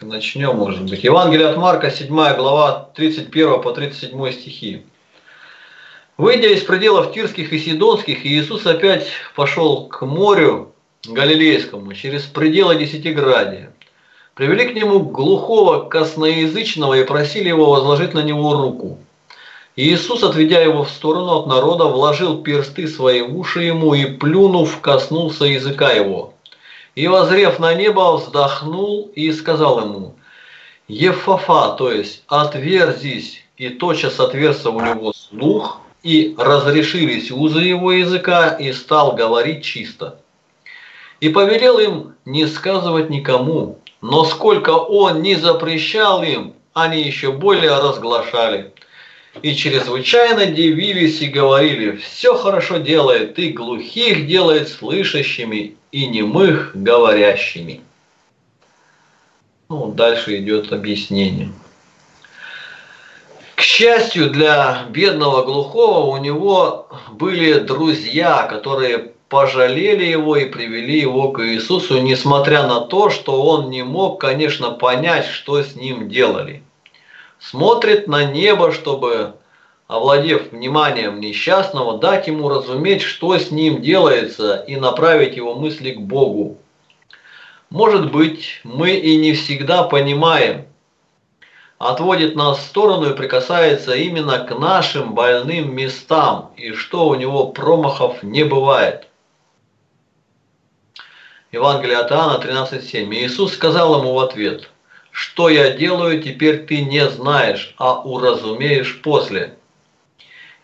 начнем, может быть. Евангелие от Марка, 7 глава, 31 по 37 стихи. Выйдя из пределов Тирских и Сидонских, Иисус опять пошел к морю Галилейскому через пределы Десятиградия. Привели к нему глухого косноязычного и просили его возложить на него руку. Иисус, отведя его в сторону от народа, вложил персты свои в уши ему и, плюнув, коснулся языка его. И, возрев на небо, вздохнул и сказал ему, «Ефафа, то есть отверзись». И тотчас отверзся у него слух, и разрешились узы его языка, и стал говорить чисто. И повелел им не сказывать никому, но сколько он не запрещал им, они еще более разглашали – и чрезвычайно дивились и говорили, все хорошо делает, и глухих делает слышащими, и немых говорящими. Ну, дальше идет объяснение. К счастью для бедного глухого, у него были друзья, которые пожалели его и привели его к Иисусу, несмотря на то, что он не мог, конечно, понять, что с ним делали смотрит на небо, чтобы, овладев вниманием несчастного, дать ему разуметь, что с ним делается, и направить его мысли к Богу. Может быть, мы и не всегда понимаем, отводит нас в сторону и прикасается именно к нашим больным местам, и что у него промахов не бывает. Евангелие от Иоанна 13.7. Иисус сказал ему в ответ – что я делаю, теперь ты не знаешь, а уразумеешь после.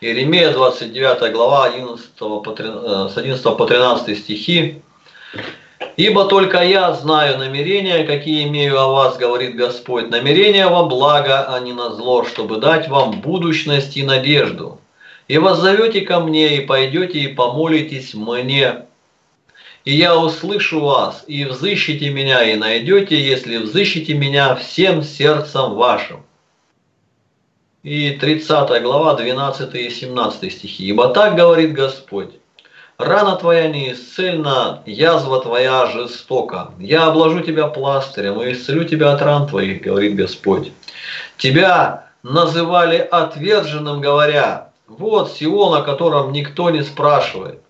Иеремия 29 глава 11 по 13, э, с 11 по 13 стихи. «Ибо только я знаю намерения, какие имею о вас, говорит Господь, намерения во благо, а не на зло, чтобы дать вам будущность и надежду. И воззовете ко мне, и пойдете, и помолитесь мне, и я услышу вас, и взыщите меня, и найдете, если взыщите меня всем сердцем вашим. И 30 глава, 12 и 17 стихи. «Ибо так говорит Господь, рана твоя неисцельна, язва твоя жестока. Я обложу тебя пластырем и исцелю тебя от ран твоих, говорит Господь. Тебя называли отверженным, говоря, вот Сион, о котором никто не спрашивает.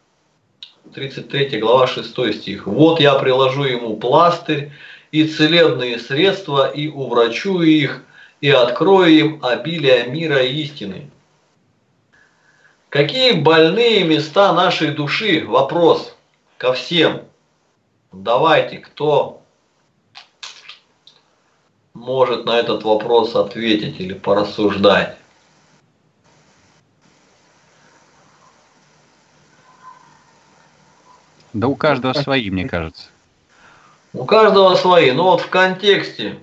33 глава 6 стих. «Вот я приложу ему пластырь и целебные средства, и уврачу их, и открою им обилие мира и истины. Какие больные места нашей души? Вопрос ко всем. Давайте, кто может на этот вопрос ответить или порассуждать. Да у каждого свои, мне кажется. У каждого свои. Но вот в контексте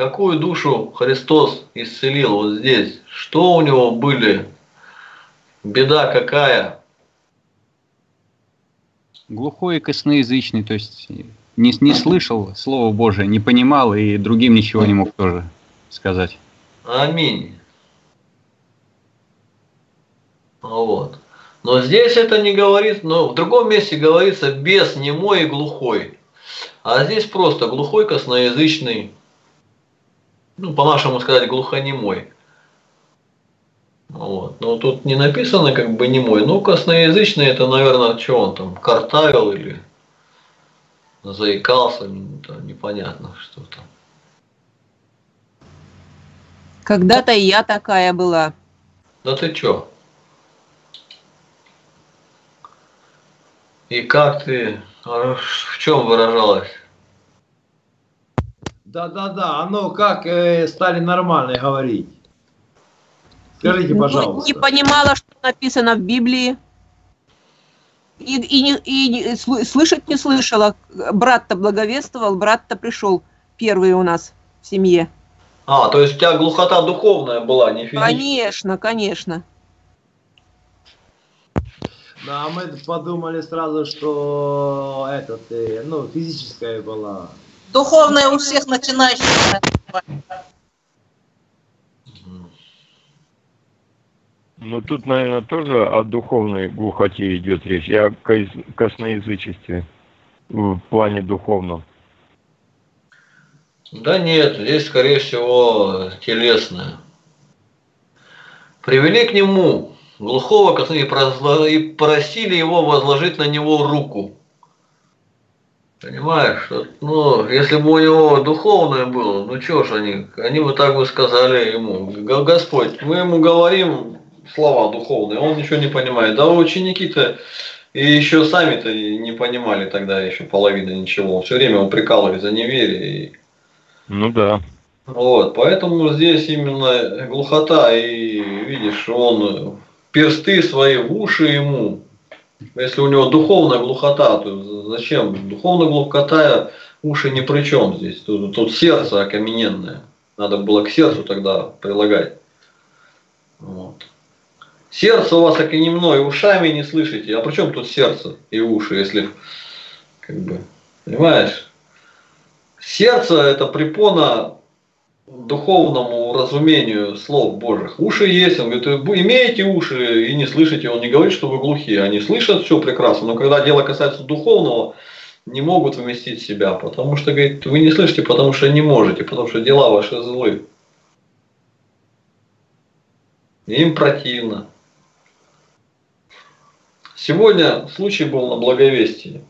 какую душу Христос исцелил вот здесь, что у него были, беда какая, Глухой и косноязычный, то есть не, не слышал Слово Божие, не понимал и другим ничего не мог тоже сказать. Аминь. Вот. Но здесь это не говорит, но в другом месте говорится без немой и глухой. А здесь просто глухой косноязычный, ну, по-нашему сказать, глухонемой. Вот. Но тут не написано как бы немой. Ну, косноязычный это, наверное, что он там, картавил или заикался, непонятно что там. Когда-то и я такая была. Да ты чё? И как ты, а в чем выражалась? Да-да-да, оно ну как э, стали нормально говорить? Скажите, пожалуйста. Не понимала, что написано в Библии. И, и, не- и не- сл- слышать не слышала. Брат-то благовествовал, брат-то пришел первый у нас в семье. А, то есть у тебя глухота духовная была, не физическая? Конечно, конечно. Да, мы подумали сразу, что этот, э, ну, физическая была. Духовное у всех начинающих. Ну тут, наверное, тоже о духовной глухоте идет речь. Я о кос- косноязычестве в плане духовном. Да нет, здесь, скорее всего, телесное. Привели к нему глухого и просили его возложить на него руку. Понимаешь, ну, если бы у него духовное было, ну что ж они, они бы так бы сказали ему, «Г- Господь, мы ему говорим слова духовные, он ничего не понимает. Да ученики-то и еще сами-то не понимали тогда еще половины ничего. Все время упрекал их за неверие. И Ну да. вот, поэтому здесь именно глухота, и видишь, он персты свои в уши ему. Если у него духовная глухота, то зачем? Духовная глухота, уши ни при чем здесь. Тут, тут сердце окамененное. Надо было к сердцу тогда прилагать. Вот. Сердце у вас окаменено, и ушами не слышите. А при чем тут сердце и уши, если как бы, понимаешь? Сердце это препона духовному разумению слов Божьих. Уши есть, он говорит, вы имеете уши и не слышите, он не говорит, что вы глухие, они слышат все прекрасно, но когда дело касается духовного, не могут вместить себя, потому что, говорит, вы не слышите, потому что не можете, потому что дела ваши злы. Им противно. Сегодня случай был на Благовестии.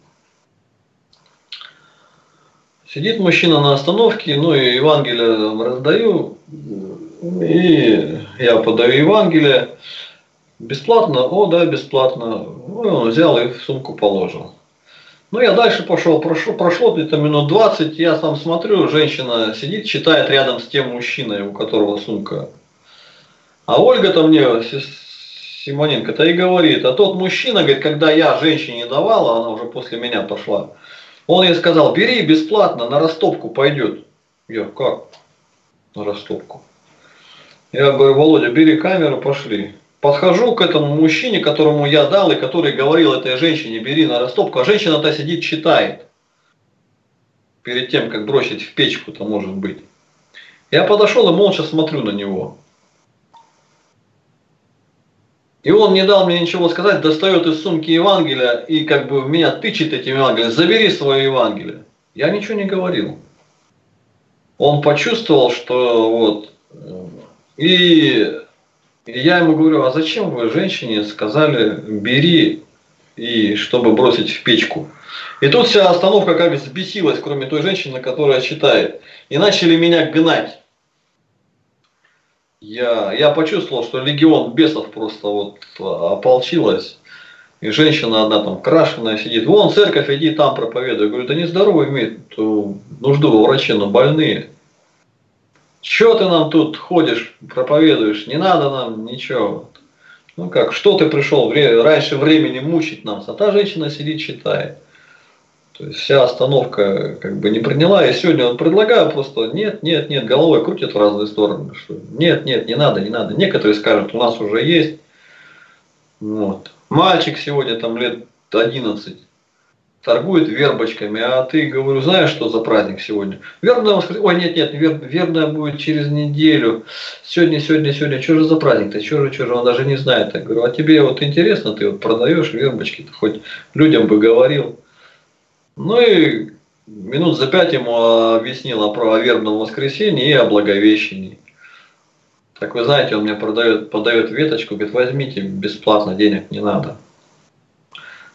Сидит мужчина на остановке, ну и Евангелие раздаю, и я подаю Евангелие. Бесплатно? О, да, бесплатно. Ну, он взял и в сумку положил. Ну, я дальше пошел, прошло, прошло где-то минут 20, я сам смотрю, женщина сидит, читает рядом с тем мужчиной, у которого сумка. А Ольга-то мне, Си- Симоненко-то и говорит, а тот мужчина, говорит, когда я женщине давала, она уже после меня пошла, он ей сказал, бери бесплатно, на растопку пойдет. Я, как? На растопку. Я говорю, Володя, бери камеру, пошли. Подхожу к этому мужчине, которому я дал, и который говорил этой женщине, бери на растопку, а женщина-то сидит, читает. Перед тем, как бросить в печку-то, может быть. Я подошел и молча смотрю на него. И он не дал мне ничего сказать, достает из сумки Евангелия и как бы в меня тычет этим Евангелием, забери свое Евангелие. Я ничего не говорил. Он почувствовал, что вот, э, и я ему говорю, а зачем вы женщине сказали, бери, и чтобы бросить в печку? И тут вся остановка как взбесилась, кроме той женщины, которая читает. И начали меня гнать. Я, я почувствовал, что легион бесов просто вот ополчилась. И женщина одна там крашеная сидит. Вон церковь, иди там проповедуй. Я говорю, да не здоровый имеют э, нужду во враче, но больные. Че ты нам тут ходишь, проповедуешь? Не надо нам ничего. Ну как, что ты пришел раньше времени мучить нас, а та женщина сидит читает. То есть вся остановка как бы не приняла, и сегодня он предлагаю просто нет, нет, нет, головой крутит в разные стороны, что нет, нет, не надо, не надо. Некоторые скажут, у нас уже есть. Вот. Мальчик сегодня там лет 11 торгует вербочками, а ты, говорю, знаешь, что за праздник сегодня? Вербное воскресенье, ой, нет, нет, вер, вербное будет через неделю. Сегодня, сегодня, сегодня, что же за праздник-то, что же, что же, он даже не знает. Я говорю, а тебе вот интересно, ты вот продаешь вербочки, ты хоть людям бы говорил. Ну и минут за пять ему объяснил про вербном воскресенье и о благовещении. Так вы знаете, он мне продает, подает веточку, говорит, возьмите бесплатно, денег не надо.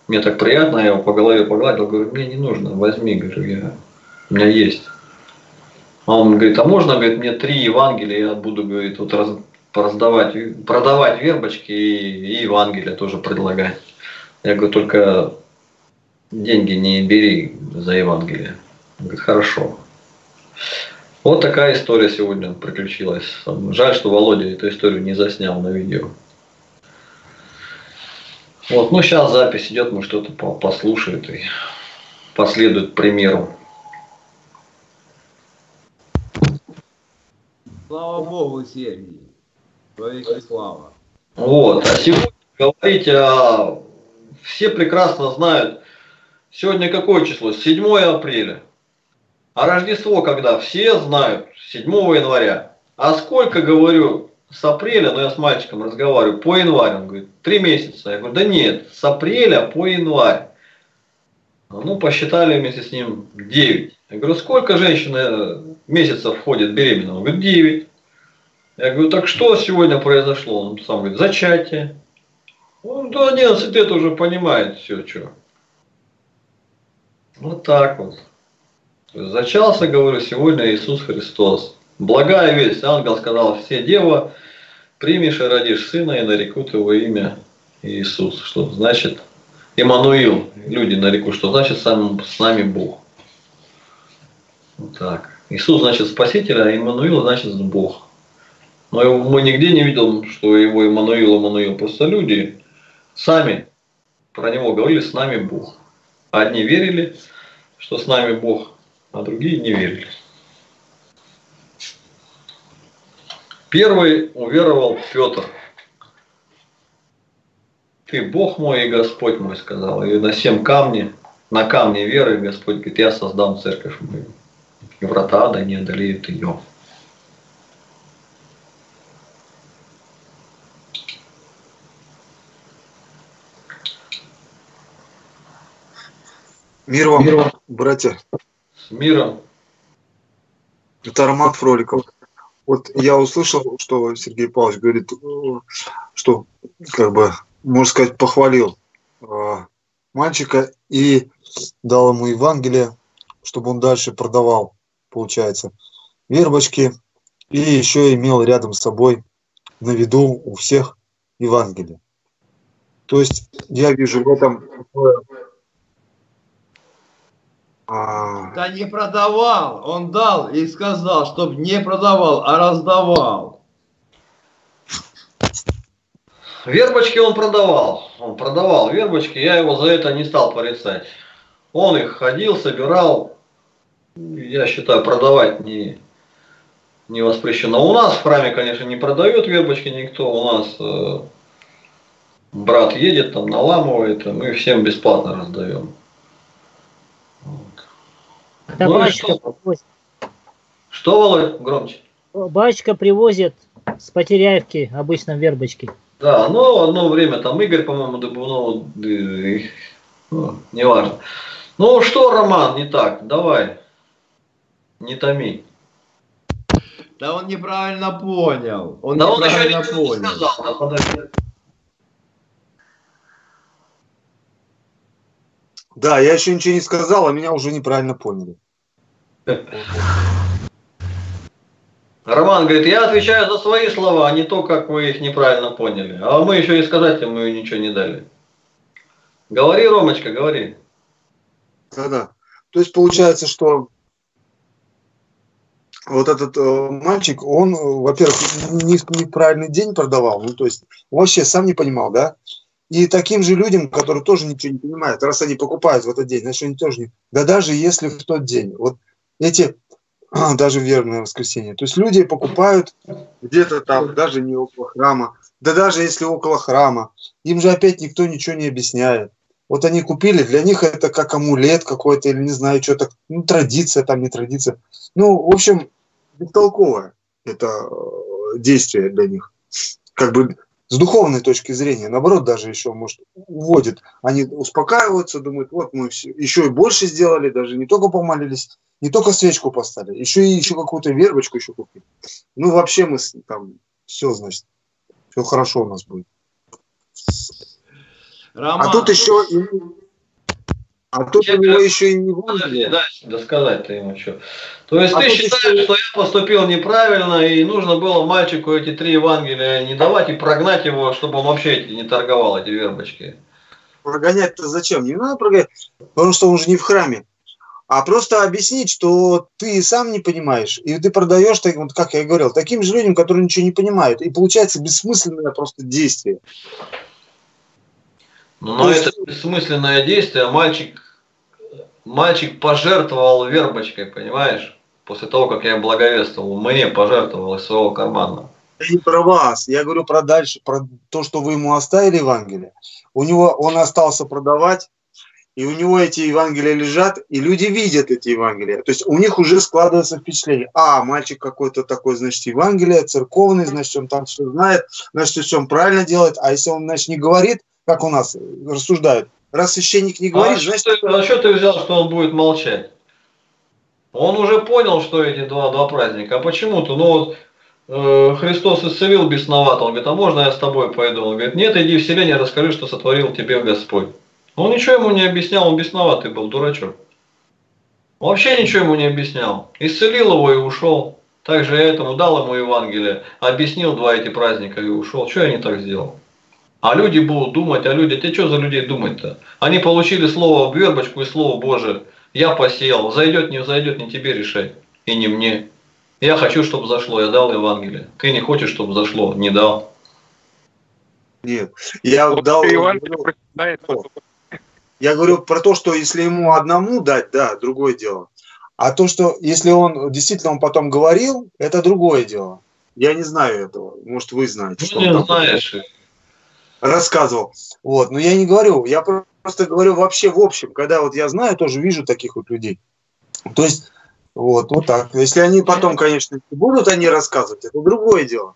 Мне так приятно, я его по голове погладил, говорю, мне не нужно, возьми, говорю, я, у меня есть. А он говорит, а можно, говорит, мне три Евангелия, я буду, говорит, вот раз, раздавать, продавать вербочки и, и Евангелия тоже предлагать. Я говорю, только деньги не бери за Евангелие. Он говорит, хорошо. Вот такая история сегодня приключилась. Жаль, что Володя эту историю не заснял на видео. Вот, ну сейчас запись идет, мы что-то послушает и последует примеру. Слава Богу, Сергей. Твоя слава. Вот, а сегодня говорить, а, все прекрасно знают, сегодня какое число? 7 апреля. А Рождество когда? Все знают, 7 января. А сколько, говорю, с апреля, но я с мальчиком разговариваю, по январь, он говорит, три месяца. Я говорю, да нет, с апреля по январь. Ну, посчитали вместе с ним 9. Я говорю, сколько женщин месяцев входит беременна? Он говорит, 9. Я говорю, так что сегодня произошло? Он сам говорит, зачатие. Он до 11 лет уже понимает все, что. Вот так вот. Зачался, говорю, сегодня Иисус Христос. Благая весть, ангел сказал, все дева, примешь и родишь сына, и нарекут его имя Иисус. Что значит Иммануил, люди нарекут, что значит сам, с нами Бог. Вот так. Иисус значит Спаситель, а Иммануил значит Бог. Но мы нигде не видим, что его Иммануил, Иммануил. Просто люди сами про него говорили, с нами Бог. Одни верили, что с нами Бог, а другие не верили. Первый уверовал Петр. Ты Бог мой и Господь мой, сказал. И на семь камни, на камне веры Господь говорит, я создам церковь мою. И врата да не одолеют ее. Мир вам, Мир вам, братья. Миром. Это Роман Фроликов. Вот я услышал, что Сергей Павлович говорит, что, как бы, можно сказать, похвалил мальчика и дал ему Евангелие, чтобы он дальше продавал, получается, вербочки, и еще имел рядом с собой на виду у всех Евангелие. То есть я вижу в этом. Да не продавал, он дал и сказал, чтобы не продавал, а раздавал. Вербочки он продавал, он продавал вербочки, я его за это не стал порицать. Он их ходил, собирал, я считаю, продавать не, не воспрещено. У нас в храме, конечно, не продает вербочки никто, у нас э, брат едет, там наламывает, мы всем бесплатно раздаем. Да ну батюшка что? что, Володь, громче? Батюшка привозит с Потеряевки обычно вербочки. Да, но одно время там Игорь, по-моему, Дубунов, ну, неважно. Ну что, Роман, не так, давай, не томи. Да он неправильно понял. Он да неправильно он еще понял. не сказал, да, подожди. Да, я еще ничего не сказал, а меня уже неправильно поняли. Роман говорит, я отвечаю за свои слова, а не то, как вы их неправильно поняли. А мы еще и сказать ему ничего не дали. Говори, Ромочка, говори. Да-да. То есть получается, что вот этот э, мальчик, он, э, во-первых, неправильный день продавал, ну, то есть вообще сам не понимал, да? И таким же людям, которые тоже ничего не понимают, раз они покупают в этот день, значит, они тоже не... Да даже если в тот день, вот эти, даже верное воскресенье, то есть люди покупают где-то там, даже не около храма, да даже если около храма, им же опять никто ничего не объясняет. Вот они купили, для них это как амулет какой-то, или не знаю, что-то, ну, традиция там, не традиция. Ну, в общем, бестолковое это э, действие для них. Как бы с духовной точки зрения, наоборот, даже еще, может, уводит. Они успокаиваются, думают, вот мы все, еще и больше сделали, даже не только помолились, не только свечку поставили, еще и еще какую-то вербочку еще купили. Ну, вообще мы там все, значит, все хорошо у нас будет. Роман. А тут еще а тут я у него еще и не Подожди, дальше досказать-то ему что. То есть а ты считаешь, что я поступил неправильно, и нужно было мальчику эти три Евангелия не давать и прогнать его, чтобы он вообще не торговал эти вербочки? Прогонять-то зачем? Не надо прогонять, потому что он же не в храме. А просто объяснить, что ты сам не понимаешь, и ты продаешь, вот как я и говорил, таким же людям, которые ничего не понимают. И получается бессмысленное просто действие. Ну, но это бессмысленное действие. Мальчик мальчик пожертвовал вербочкой, понимаешь? После того, как я благовествовал, мне пожертвовал из своего кармана. Я не про вас, я говорю про дальше, про то, что вы ему оставили Евангелие. У него он остался продавать, и у него эти Евангелия лежат, и люди видят эти Евангелия. То есть у них уже складывается впечатление, а, мальчик какой-то такой, значит, Евангелие, церковный, значит, он там все знает, значит, все он правильно делает, а если он, значит, не говорит, как у нас рассуждают, Раз священник не говорит, а значит... Что, а что ты взял, что он будет молчать? Он уже понял, что эти два, два праздника. А почему-то, ну вот, э, Христос исцелил бесновато. Он говорит, а можно я с тобой пойду? Он говорит, нет, иди в селение, расскажи, что сотворил тебе Господь. Он ничего ему не объяснял, он бесноватый был, дурачок. Вообще ничего ему не объяснял. Исцелил его и ушел. Также я этому дал ему Евангелие, объяснил два эти праздника и ушел. Что я не так сделал? А люди будут думать, а люди, ты что за людей думать-то? Они получили слово в вербочку и слово Божие. Я посеял, зайдет, не зайдет, не тебе решать. И не мне. Я хочу, чтобы зашло, я дал Евангелие. Ты не хочешь, чтобы зашло, не дал. Нет, я вот дал... Я говорю про то, что если ему одному дать, да, другое дело. А то, что если он действительно он потом говорил, это другое дело. Я не знаю этого. Может, вы знаете. Ну, не знаешь. Рассказывал. Вот. Но я не говорю, я просто говорю вообще в общем, когда вот я знаю, тоже вижу таких вот людей. То есть, вот, вот так. Если они потом, конечно, будут они рассказывать, это другое дело.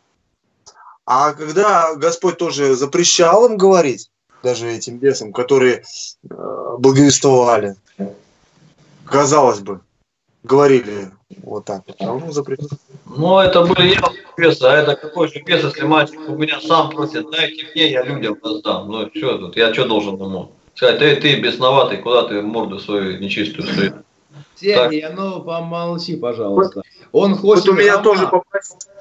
А когда Господь тоже запрещал им говорить, даже этим бесам, которые э, благовествовали, казалось бы, говорили вот так. А он запретил. Ну, это были я бесы, а это какой же бес, если мальчик у меня сам просит, дайте мне, я людям раздам. Ну, что тут, я что должен ему? Сказать, ты, ты бесноватый, куда ты морду свою нечистую стоишь? Сергей, а ну помолчи, пожалуйста. Он хочет... Вот у меня Роман, тоже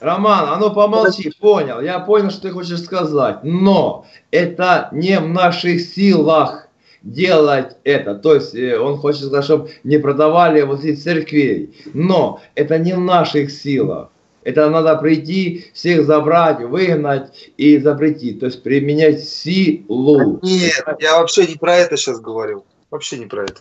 Роман, а ну помолчи, понял. Я понял, что ты хочешь сказать. Но это не в наших силах делать это. То есть э, он хочет сказать, чтобы не продавали вот эти церквей. Но это не в наших силах. Это надо прийти, всех забрать, выгнать и запретить. То есть применять силу. Нет, я вообще не про это сейчас говорил. Вообще не про это.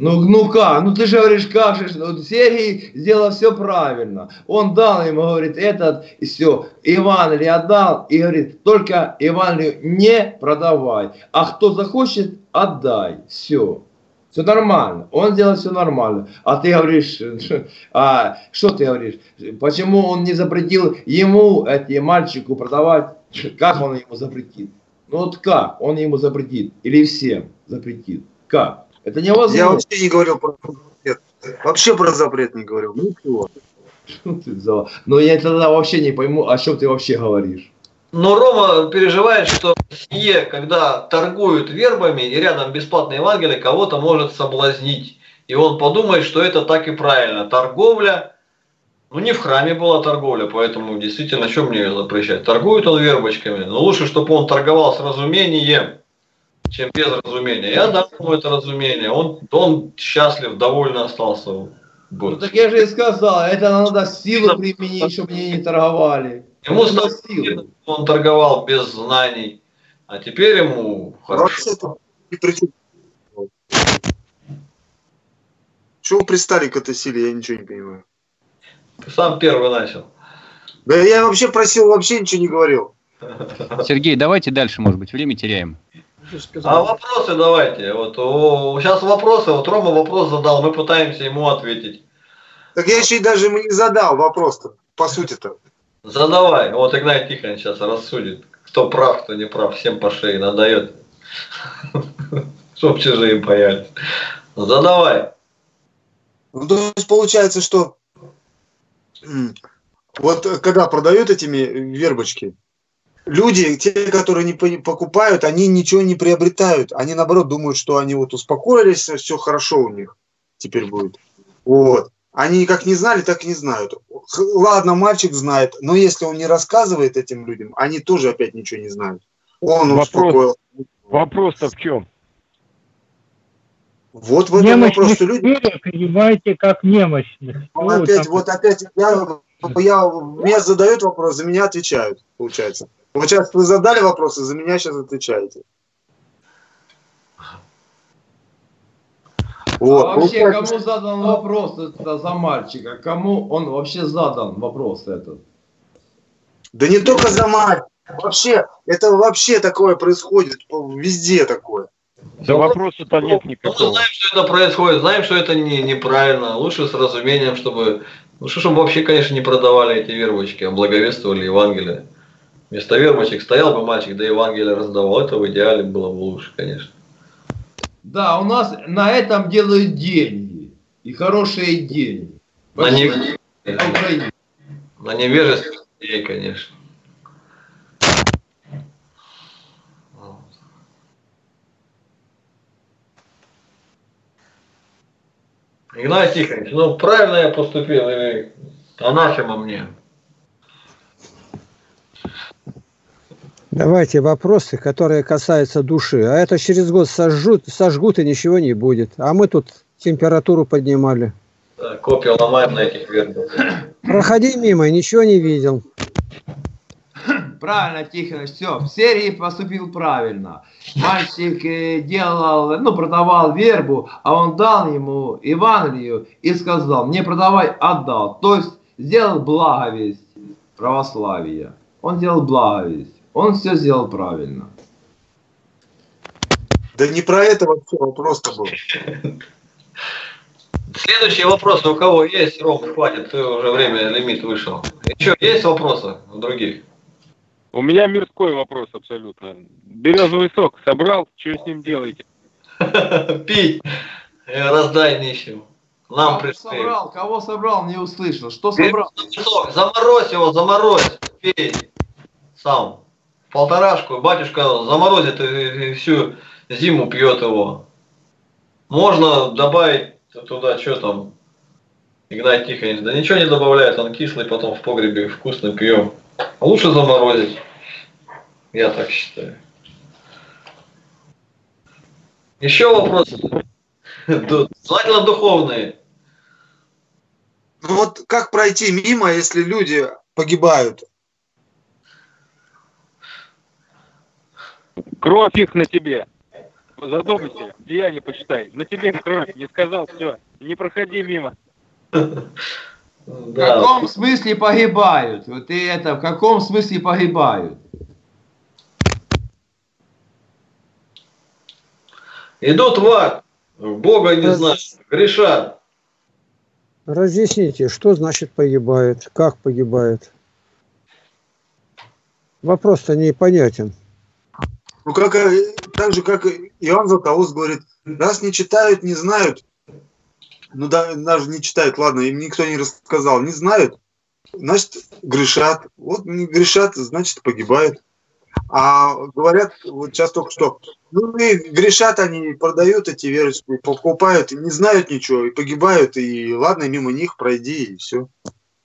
Ну, ну как? Ну ты же говоришь, как же, вот Сергей сделал все правильно. Он дал ему, говорит, этот, и все. Иван или отдал, и говорит, только Ивану не продавай. А кто захочет, отдай. Все. Все нормально. Он делает все нормально. А ты говоришь, а что ты говоришь? Почему он не запретил ему, эти мальчику продавать? Как он ему запретит? Ну вот как он ему запретит? Или всем запретит? Как? Это невозможно. Я вообще не говорил про запрет. Вообще про запрет не говорил. Ничего. Что ты взял? Но я тогда вообще не пойму, о чем ты вообще говоришь. Но Рома переживает, что в семье, когда торгуют вербами и рядом бесплатное Евангелие, кого-то может соблазнить. И он подумает, что это так и правильно. Торговля, ну не в храме была торговля, поэтому действительно, что мне ее запрещать? Торгует он вербочками, но лучше, чтобы он торговал с разумением, чем без разумения. Я дам ему это разумение. Он, он счастлив, довольно остался. Ну так я же и сказал, это надо силу применить, чтобы мне не торговали. Ему Надо что он торговал без знаний, а теперь ему хорошо. Чего вы пристали к этой силе, я ничего не понимаю. Ты сам первый начал. Да я вообще просил, вообще ничего не говорил. Сергей, давайте дальше, может быть, время теряем. А вопросы давайте. Вот сейчас вопросы. Вот Рома вопрос задал, мы пытаемся ему ответить. Так я еще и даже ему не задал вопрос-то, по сути-то. Задавай. Вот Игнат Тихон сейчас рассудит, кто прав, кто не прав. Всем по шее надает. Чтоб чужие паялись. Задавай. Ну, то есть получается, что вот когда продают этими вербочки, люди, те, которые не по- покупают, они ничего не приобретают. Они наоборот думают, что они вот успокоились, все хорошо у них теперь будет. Вот. Они как не знали, так и не знают. Ладно, мальчик знает, но если он не рассказывает этим людям, они тоже опять ничего не знают. Он Вопрос. успокоил. Вопрос-то в чем? Вот в этом Немощных вопрос, что люди принимайте как немощных. Он Ну, опять, там- вот опять, я, я, мне задают вопрос, за меня отвечают, получается. Вот сейчас вы задали вопросы, за меня сейчас отвечаете. Вот, а вообще, кому задан вопрос это за мальчика? Кому он вообще задан вопрос этот? да не только за мать, вообще, это вообще такое происходит, везде такое. Да вопроса-то нет Ну, мы никакого. знаем, что это происходит, знаем, что это не, неправильно. Лучше с разумением, чтобы... Лучше, чтобы вообще, конечно, не продавали эти вербочки, а благовествовали Евангелие. Вместо вербочек стоял бы мальчик, да Евангелие раздавал. Это в идеале было бы лучше, конечно. Да, у нас на этом делают деньги. И хорошие деньги. На, не- На невежестве людей, конечно. Игнатий Тихонович, ну правильно я поступил или анафема мне? Давайте вопросы, которые касаются души. А это через год сожгут, сожгут и ничего не будет. А мы тут температуру поднимали. Да, копию ломаем на этих вербах. Проходи мимо, и ничего не видел. Правильно, Тихонович, все. В серии поступил правильно. Мальчик э, делал, ну, продавал вербу, а он дал ему Евангелию и сказал, не продавай, отдал. То есть сделал благовесть православия. Он сделал благовесть. Он все сделал правильно. Да не про это вообще вопрос-то был. Следующие вопросы у кого есть? Ром, хватит, ты уже время, лимит вышел. Еще есть вопросы у других? У меня мирской вопрос абсолютно. Березовый сок собрал, что с ним делаете? Пить. Э, Раздай нищим. Нам пришли. собрал, кого собрал, не услышал. Что собрал? Сок, Заморозь его, заморозь. Пей. Сам. Полторашку. Батюшка заморозит и, и всю зиму пьет его. Можно добавить туда, что там, Игнать Тихонович. Да ничего не добавляет, он кислый, потом в погребе вкусно пьем. Лучше заморозить. Я так считаю. Еще вопросы? Желательно духовные. Ну вот как пройти мимо, если люди погибают? Кровь их на тебе. Задумайся, деяние почитай. На тебе кровь, не сказал, все. Не проходи мимо. В каком смысле погибают? Вот и это, в каком смысле погибают? Идут в ад, Бога не знают, грешат. Разъясните, что значит погибает, как погибает. Вопрос-то непонятен. Ну, как, э, так же, как Иоанн Златоуст говорит, раз не читают, не знают, ну да, даже не читают, ладно, им никто не рассказал, не знают, значит, грешат. Вот не грешат, значит, погибают. А говорят, вот сейчас только что, ну и грешат они, продают эти верочки, покупают, не знают ничего, и погибают, и ладно, мимо них пройди, и все.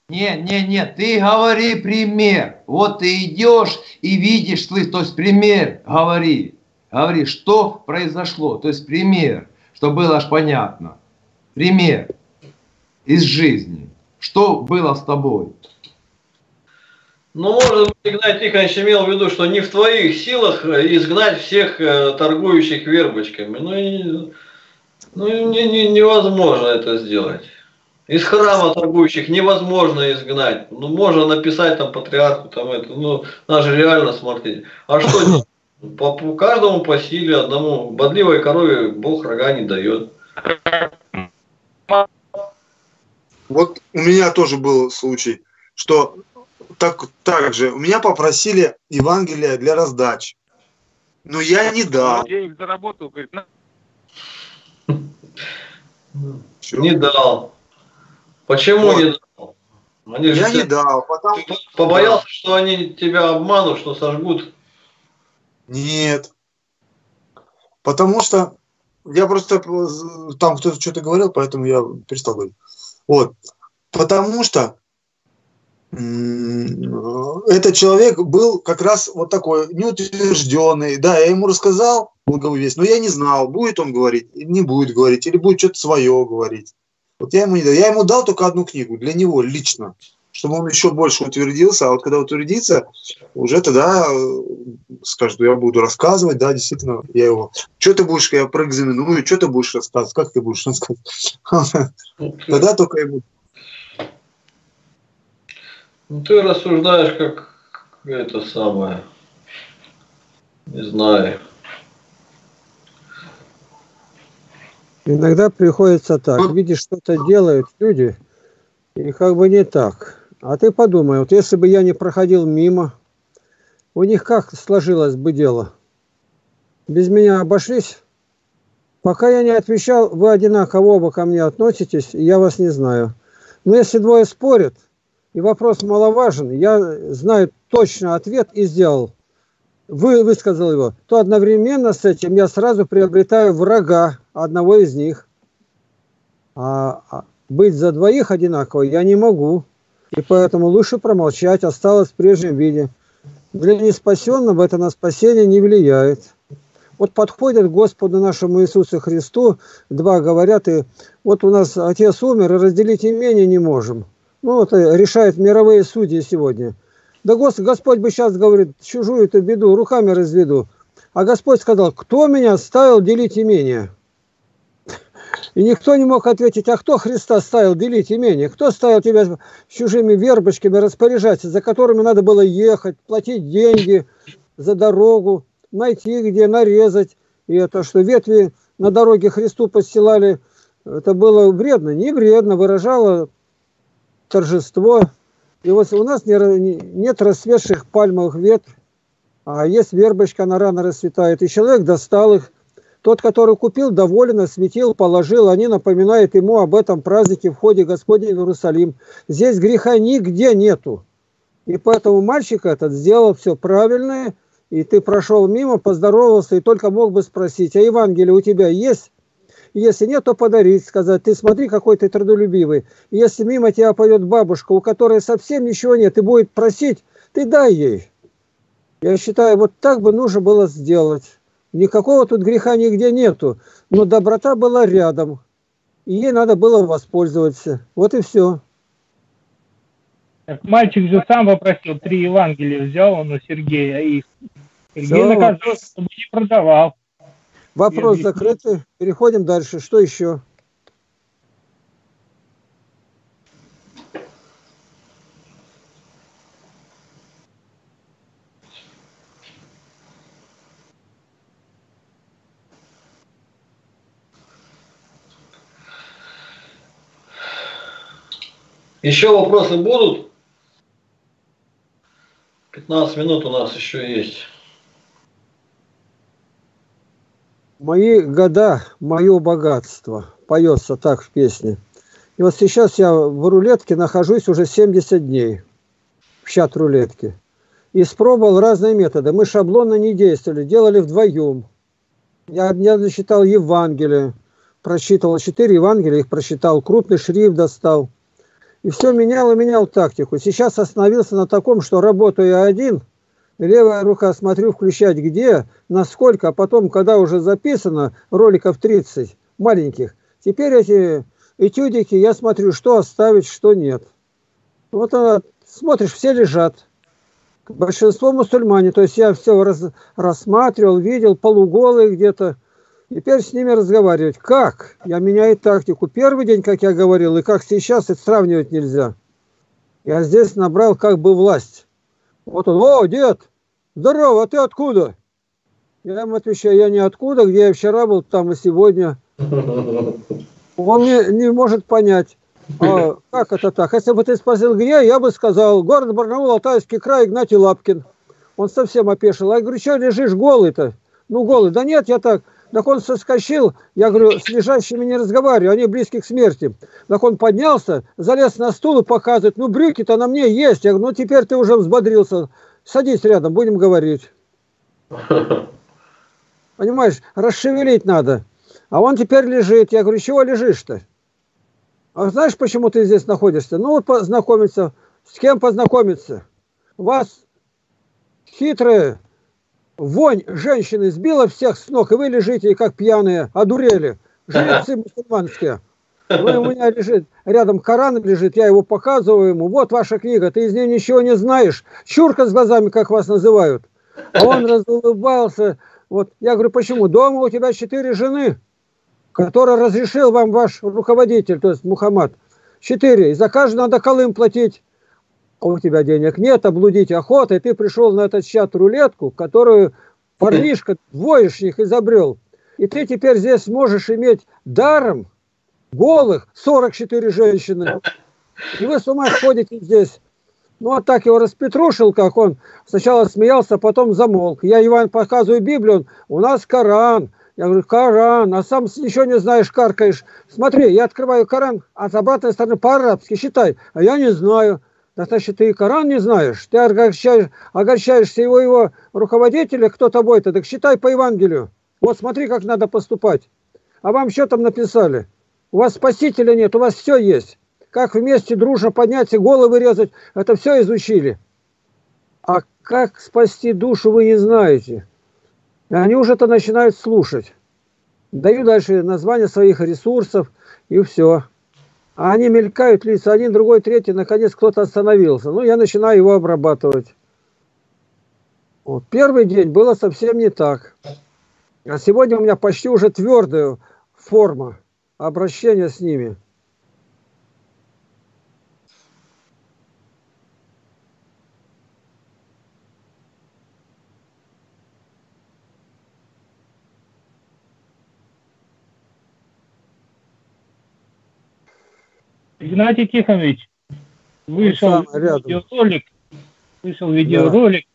Не, не, не, ты говори пример. Вот ты идешь и видишь, слышь, то есть пример, говори. Говори, что произошло, то есть пример, чтобы было аж понятно. Пример. из жизни. Что было с тобой? Ну, может быть, Игнат Тихонович имел в виду, что не в твоих силах изгнать всех э, торгующих вербочками. Ну, и, ну не, не, невозможно это сделать. Из храма торгующих невозможно изгнать. Ну, можно написать там патриарху, там это, ну, надо же реально смотреть. А что по, по каждому по силе, одному бодливой корове Бог рога не дает. Вот у меня тоже был случай, что так, так же, у меня попросили Евангелие для раздачи. Но я не дал. Денег заработал, говорит, на. Не дал. Почему Вот. не дал? Они Я не дал, потому побоялся, что они тебя обманут, что сожгут. Нет. Потому что я просто там кто-то что-то говорил, поэтому я перестал говорить. Вот. Потому что этот человек был как раз вот такой неутвержденный. Да, я ему рассказал благовую весть, но я не знал, будет он говорить, или не будет говорить, или будет что-то свое говорить. Вот я ему не дал. Я ему дал только одну книгу для него лично, чтобы он еще больше утвердился. А вот когда утвердится, уже тогда э, скажет, я буду рассказывать, да, действительно, я его... Что ты будешь, я проэкзаменую, что ты будешь рассказывать, как ты будешь рассказывать? Тогда только ему... Ну, ты рассуждаешь как это самое. Не знаю. Иногда приходится так. Видишь, что-то делают люди, и как бы не так. А ты подумай, вот если бы я не проходил мимо, у них как сложилось бы дело? Без меня обошлись? Пока я не отвечал, вы одинаково оба ко мне относитесь, и я вас не знаю. Но если двое спорят, и вопрос маловажен, я знаю точно ответ и сделал. Вы высказал его, то одновременно с этим я сразу приобретаю врага одного из них. А, а быть за двоих одинаково я не могу. И поэтому лучше промолчать, осталось в прежнем виде. Для неспасенного это на спасение не влияет. Вот подходят Господу нашему Иисусу Христу, два говорят, и вот у нас отец умер, и разделить имение не можем. Ну, это решают мировые судьи сегодня. Да Гос- Господь бы сейчас говорит, чужую эту беду руками разведу. А Господь сказал, кто меня ставил делить имение? И никто не мог ответить, а кто Христа ставил делить имение? Кто ставил тебя с чужими вербочками распоряжаться, за которыми надо было ехать, платить деньги за дорогу, найти где, нарезать. И это что ветви на дороге Христу постилали, это было вредно, не вредно, выражало торжество. И вот у нас не нет расцветших пальмовых ветв, а есть вербочка, она рано расцветает. И человек достал их. Тот, который купил, доволен, осветил, положил. Они напоминают ему об этом празднике в ходе Господня в Иерусалим. Здесь греха нигде нету. И поэтому мальчик этот сделал все правильное, и ты прошел мимо, поздоровался, и только мог бы спросить, а Евангелие у тебя есть? Если нет, то подарить, сказать, ты смотри, какой ты трудолюбивый. Если мимо тебя пойдет бабушка, у которой совсем ничего нет, и будет просить, ты дай ей. Я считаю, вот так бы нужно было сделать. Никакого тут греха нигде нету, но доброта была рядом, и ей надо было воспользоваться. Вот и все. Так мальчик же сам попросил, три Евангелия взял он у Сергея, и Сергей Всё, наказал, чтобы не продавал. Вопрос закрытый. Переходим дальше. Что еще? Еще вопросы будут? 15 минут у нас еще есть. Мои года, мое богатство. Поется так в песне. И вот сейчас я в рулетке нахожусь уже 70 дней. В чат рулетки. Испробовал разные методы. Мы шаблонно не действовали, делали вдвоем. Я, я зачитал Евангелие, прочитывал четыре Евангелия, их прочитал, крупный шрифт достал. И все менял и менял тактику. Сейчас остановился на таком, что работаю я один, левая рука смотрю включать где, насколько, а потом, когда уже записано, роликов 30 маленьких, теперь эти этюдики, я смотрю, что оставить, что нет. Вот она, смотришь, все лежат. Большинство мусульмане, то есть я все раз, рассматривал, видел, полуголые где-то. Теперь с ними разговаривать. Как? Я меняю тактику. Первый день, как я говорил, и как сейчас, это сравнивать нельзя. Я здесь набрал как бы власть. Вот он, о, дед, здорово, а ты откуда? Я ему отвечаю, я не откуда, где я вчера был, там и сегодня. Он не, не может понять, а, как это так. Если бы ты спросил, где, я бы сказал, город Барнаул, Алтайский край, Игнатий Лапкин. Он совсем опешил. Я говорю, что лежишь голый-то? Ну, голый. Да нет, я так. Так он соскочил, я говорю, с лежащими не разговариваю, они близки к смерти. Так он поднялся, залез на стул и показывает, ну, брюки-то на мне есть. Я говорю, ну, теперь ты уже взбодрился. Садись рядом, будем говорить. Понимаешь, расшевелить надо. А он теперь лежит. Я говорю, чего лежишь-то? А знаешь, почему ты здесь находишься? Ну, вот познакомиться. С кем познакомиться? Вас хитрые вонь женщины сбила всех с ног, и вы лежите, как пьяные, одурели. Жрецы мусульманские. Вы, у меня лежит, рядом Коран лежит, я его показываю ему. Вот ваша книга, ты из нее ничего не знаешь. Чурка с глазами, как вас называют. А он разулыбался. Вот я говорю, почему? Дома у тебя четыре жены, которые разрешил вам ваш руководитель, то есть Мухаммад. Четыре. И за каждую надо колым платить а у тебя денег нет, облудить охота, и ты пришел на этот чат рулетку, которую парнишка, двоечник изобрел. И ты теперь здесь можешь иметь даром голых 44 женщины. И вы с ума сходите здесь. Ну, вот так его распетрушил, как он сначала смеялся, потом замолк. Я Иван показываю Библию, он, у нас Коран. Я говорю, Коран, а сам ничего не знаешь, каркаешь. Смотри, я открываю Коран, а с обратной стороны по-арабски считай. А я не знаю. Да значит, ты и Коран не знаешь, ты огорчаешь, огорчаешься его, его руководителя, кто тобой-то, так считай по Евангелию. Вот смотри, как надо поступать. А вам что там написали? У вас спасителя нет, у вас все есть. Как вместе дружно поднять и головы резать, это все изучили. А как спасти душу, вы не знаете. И они уже-то начинают слушать. Даю дальше название своих ресурсов, и все. А они мелькают лица, один, другой, третий, наконец кто-то остановился. Ну, я начинаю его обрабатывать. Вот. Первый день было совсем не так. А сегодня у меня почти уже твердая форма обращения с ними. Игнатий Тихонович, вышел видеоролик, вышел видеоролик,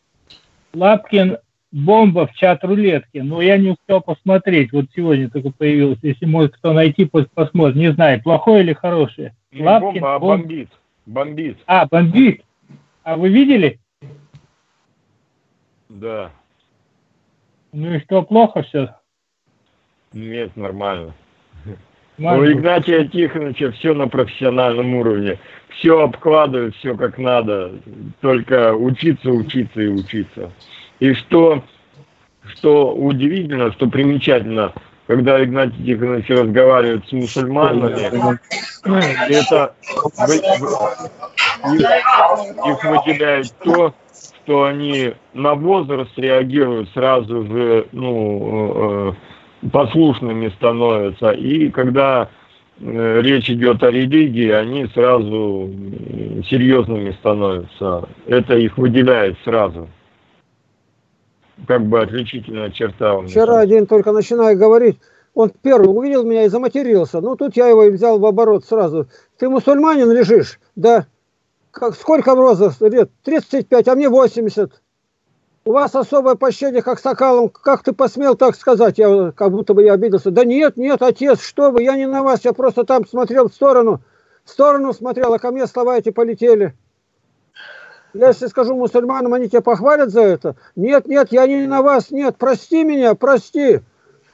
Лапкин бомба в чат рулетки, но я не успел посмотреть, вот сегодня только появилось, если может кто найти, пусть посмотрит, не знаю, плохое или хорошее. Не Лапкин, бомба, а бомб... бомбит, бомбит. А, бомбит. А вы видели? Да. Ну и что, плохо все? Нет, нормально. У Игнатия Тихоновича все на профессиональном уровне. Все обкладывают, все как надо. Только учиться, учиться и учиться. И что, что удивительно, что примечательно, когда Игнатий Тихонович разговаривает с мусульманами, это их, их выделяет то, что они на возраст реагируют сразу же, ну, э, послушными становятся. И когда э, речь идет о религии, они сразу серьезными становятся. Это их выделяет сразу. Как бы отличительная черта. У Вчера один только начинает говорить, он первый увидел меня и заматерился. Ну, тут я его и взял в оборот сразу. Ты мусульманин лежишь? Да. Как, сколько возраст лет? 35, а мне 80. У вас особое пощение, как сокалом. Как ты посмел так сказать? Я как будто бы я обиделся. Да нет, нет, отец, что вы, я не на вас, я просто там смотрел в сторону. В сторону смотрел, а ко мне слова эти полетели. Я если скажу мусульманам, они тебя похвалят за это? Нет, нет, я не на вас, нет, прости меня, прости.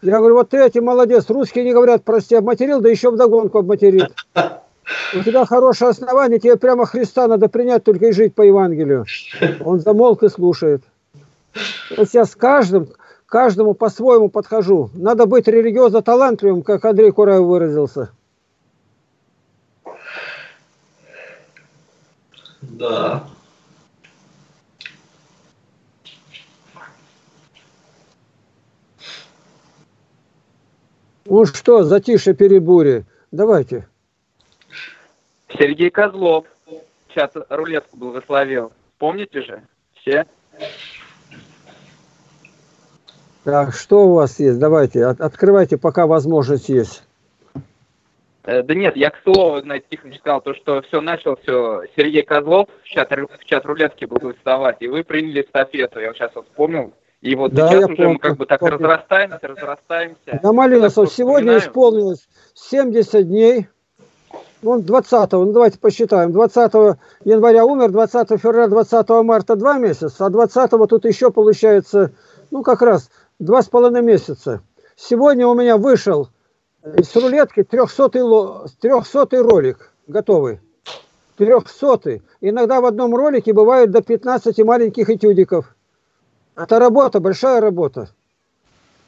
Я говорю, вот ты эти молодец, русские не говорят прости, обматерил, да еще вдогонку обматерит. У тебя хорошее основание, тебе прямо Христа надо принять, только и жить по Евангелию. Он замолк и слушает. Вот сейчас каждым, каждому по-своему подхожу. Надо быть религиозно талантливым, как Андрей Кураев выразился. Да. Ну что, затише перебури. Давайте. Сергей Козлов. Сейчас рулетку благословил. Помните же? Все? Так, что у вас есть? Давайте, от, открывайте, пока возможность есть. Э, да нет, я к слову, знаете, Тихонович сказал, то, что все начал, все, Сергей Козлов в чат, в чат рулетки будет вставать, и вы приняли эстафету, я сейчас вот вспомнил. И вот Да, сейчас уже помню, мы как бы так помню. разрастаемся, разрастаемся. На Малиносов сегодня исполнилось 70 дней. Ну, 20 ну давайте посчитаем. 20 января умер, 20 февраля, 20 марта два месяца, а 20 тут еще получается, ну, как раз два с половиной месяца. Сегодня у меня вышел с рулетки 300 ло- 300 ролик готовый. 300 Иногда в одном ролике бывает до 15 маленьких этюдиков. Это работа, большая работа.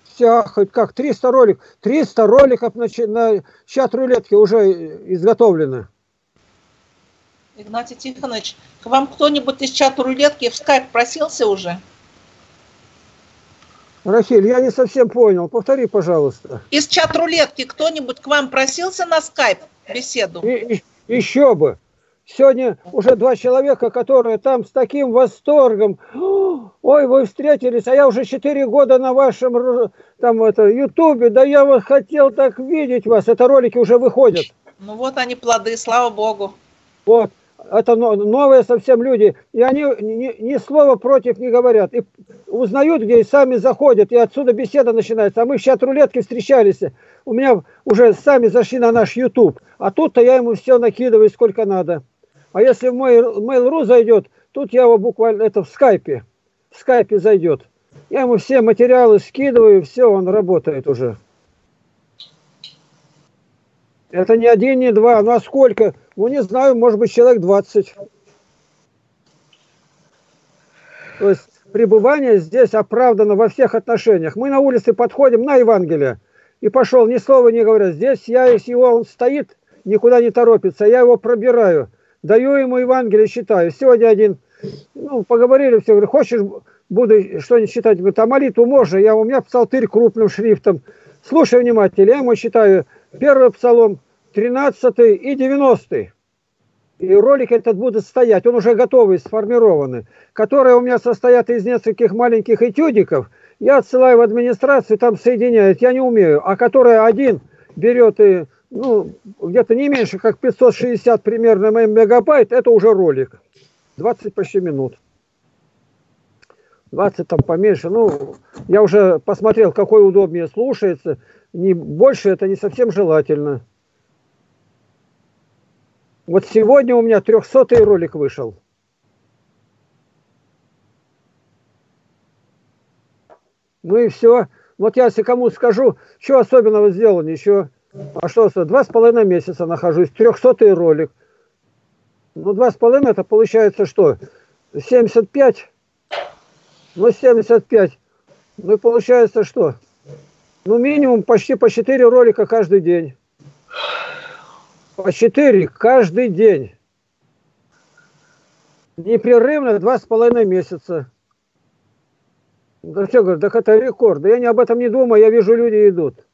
Вся, хоть как, 300 роликов. 300 роликов на, на чат рулетки уже изготовлено. Игнатий Тихонович, к вам кто-нибудь из чата рулетки в скайп просился уже? Рафиль, я не совсем понял. Повтори, пожалуйста. Из чат рулетки кто-нибудь к вам просился на скайп беседу? И- и- еще бы. Сегодня уже два человека, которые там с таким восторгом. Ой, вы встретились, а я уже четыре года на вашем там это Ютубе. Да я вот хотел так видеть вас. Это ролики уже выходят. Ну вот они плоды, слава богу. Вот. Это но- новые совсем люди. И они ни, ни слова против не говорят. И узнают, где и сами заходят. И отсюда беседа начинается. А мы в чат рулетки встречались. У меня уже сами зашли на наш YouTube. А тут-то я ему все накидываю, сколько надо. А если в мой Mail.ru зайдет, тут я его буквально, это в скайпе. В скайпе зайдет. Я ему все материалы скидываю, все, он работает уже. Это не один, не два. Ну а сколько? Ну не знаю, может быть человек 20. То есть пребывание здесь оправдано во всех отношениях. Мы на улице подходим на Евангелие. И пошел, ни слова не говоря. Здесь я, если его, он стоит, никуда не торопится. Я его пробираю. Даю ему Евангелие, читаю. Сегодня один, ну, поговорили все, говорю, хочешь, буду что-нибудь читать? Говорит, а молитву можно? Я, у меня псалтырь крупным шрифтом. Слушай внимательно, я ему читаю первый псалом, 13 и 90 и ролик этот будет стоять, он уже готовый, сформированный, которые у меня состоят из нескольких маленьких этюдиков, я отсылаю в администрацию, там соединяют, я не умею, а которые один берет и, ну, где-то не меньше, как 560 примерно мегабайт, это уже ролик, 20 почти минут. 20 там поменьше, ну, я уже посмотрел, какой удобнее слушается, не больше это не совсем желательно. Вот сегодня у меня 300 ролик вышел. Ну и все. Вот я если кому скажу, что особенного сделал, ничего. А что, два с половиной месяца нахожусь, 300 ролик. Ну, два с половиной, это получается что? 75? Ну, 75. Ну, и получается что? Ну, минимум почти по 4 ролика каждый день. По 4 каждый день. Непрерывно два с половиной месяца. Да что, говорю, так это рекорд. Да я не об этом не думаю, я вижу, люди идут.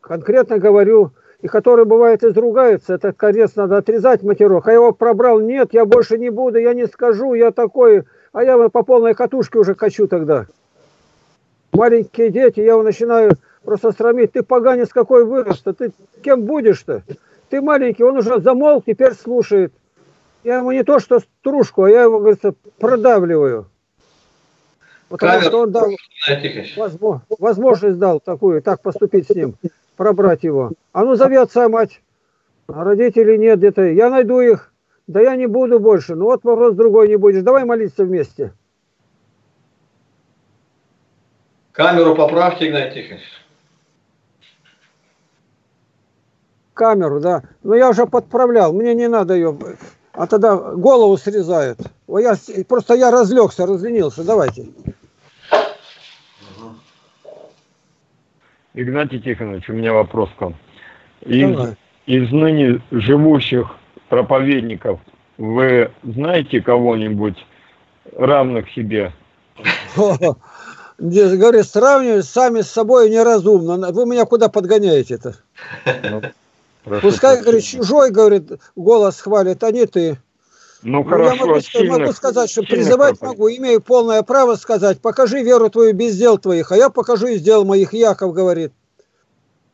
Конкретно говорю, и которые бывает изругаются, это конец надо отрезать матерок. А его пробрал, нет, я больше не буду, я не скажу, я такой, а я по полной катушке уже качу тогда. Маленькие дети, я его начинаю просто срамить. Ты поганец какой вырос-то, ты кем будешь-то? Ты маленький, он уже замолк, теперь слушает. Я ему не то что стружку, а я его, говорится, продавливаю. Потому Камера, что он дал возможно, возможность дал такую, так поступить с ним, пробрать его. А ну зови отца, мать. А родителей нет где-то. Я найду их. Да я не буду больше. Ну вот вопрос другой не будешь. Давай молиться вместе. Камеру поправьте, Игнатий Тихонович. Камеру, да. Но я уже подправлял. Мне не надо ее. А тогда голову срезают. Ой, я, просто я разлегся, разленился. Давайте. Игнатий Тихонович, у меня вопрос к вам. Из, Давай. из ныне живущих проповедников Вы знаете кого-нибудь равных себе? Говорит, сравнивать сами с собой неразумно. Вы меня куда подгоняете-то? Ну, Пускай, говорит, чужой, говорит, голос хвалит, а не ты. Ну, ну хорошо, я могу, сильных, могу сказать, что призывать пропасть. могу, имею полное право сказать, покажи веру твою без дел твоих, а я покажу из дел моих, Яков говорит.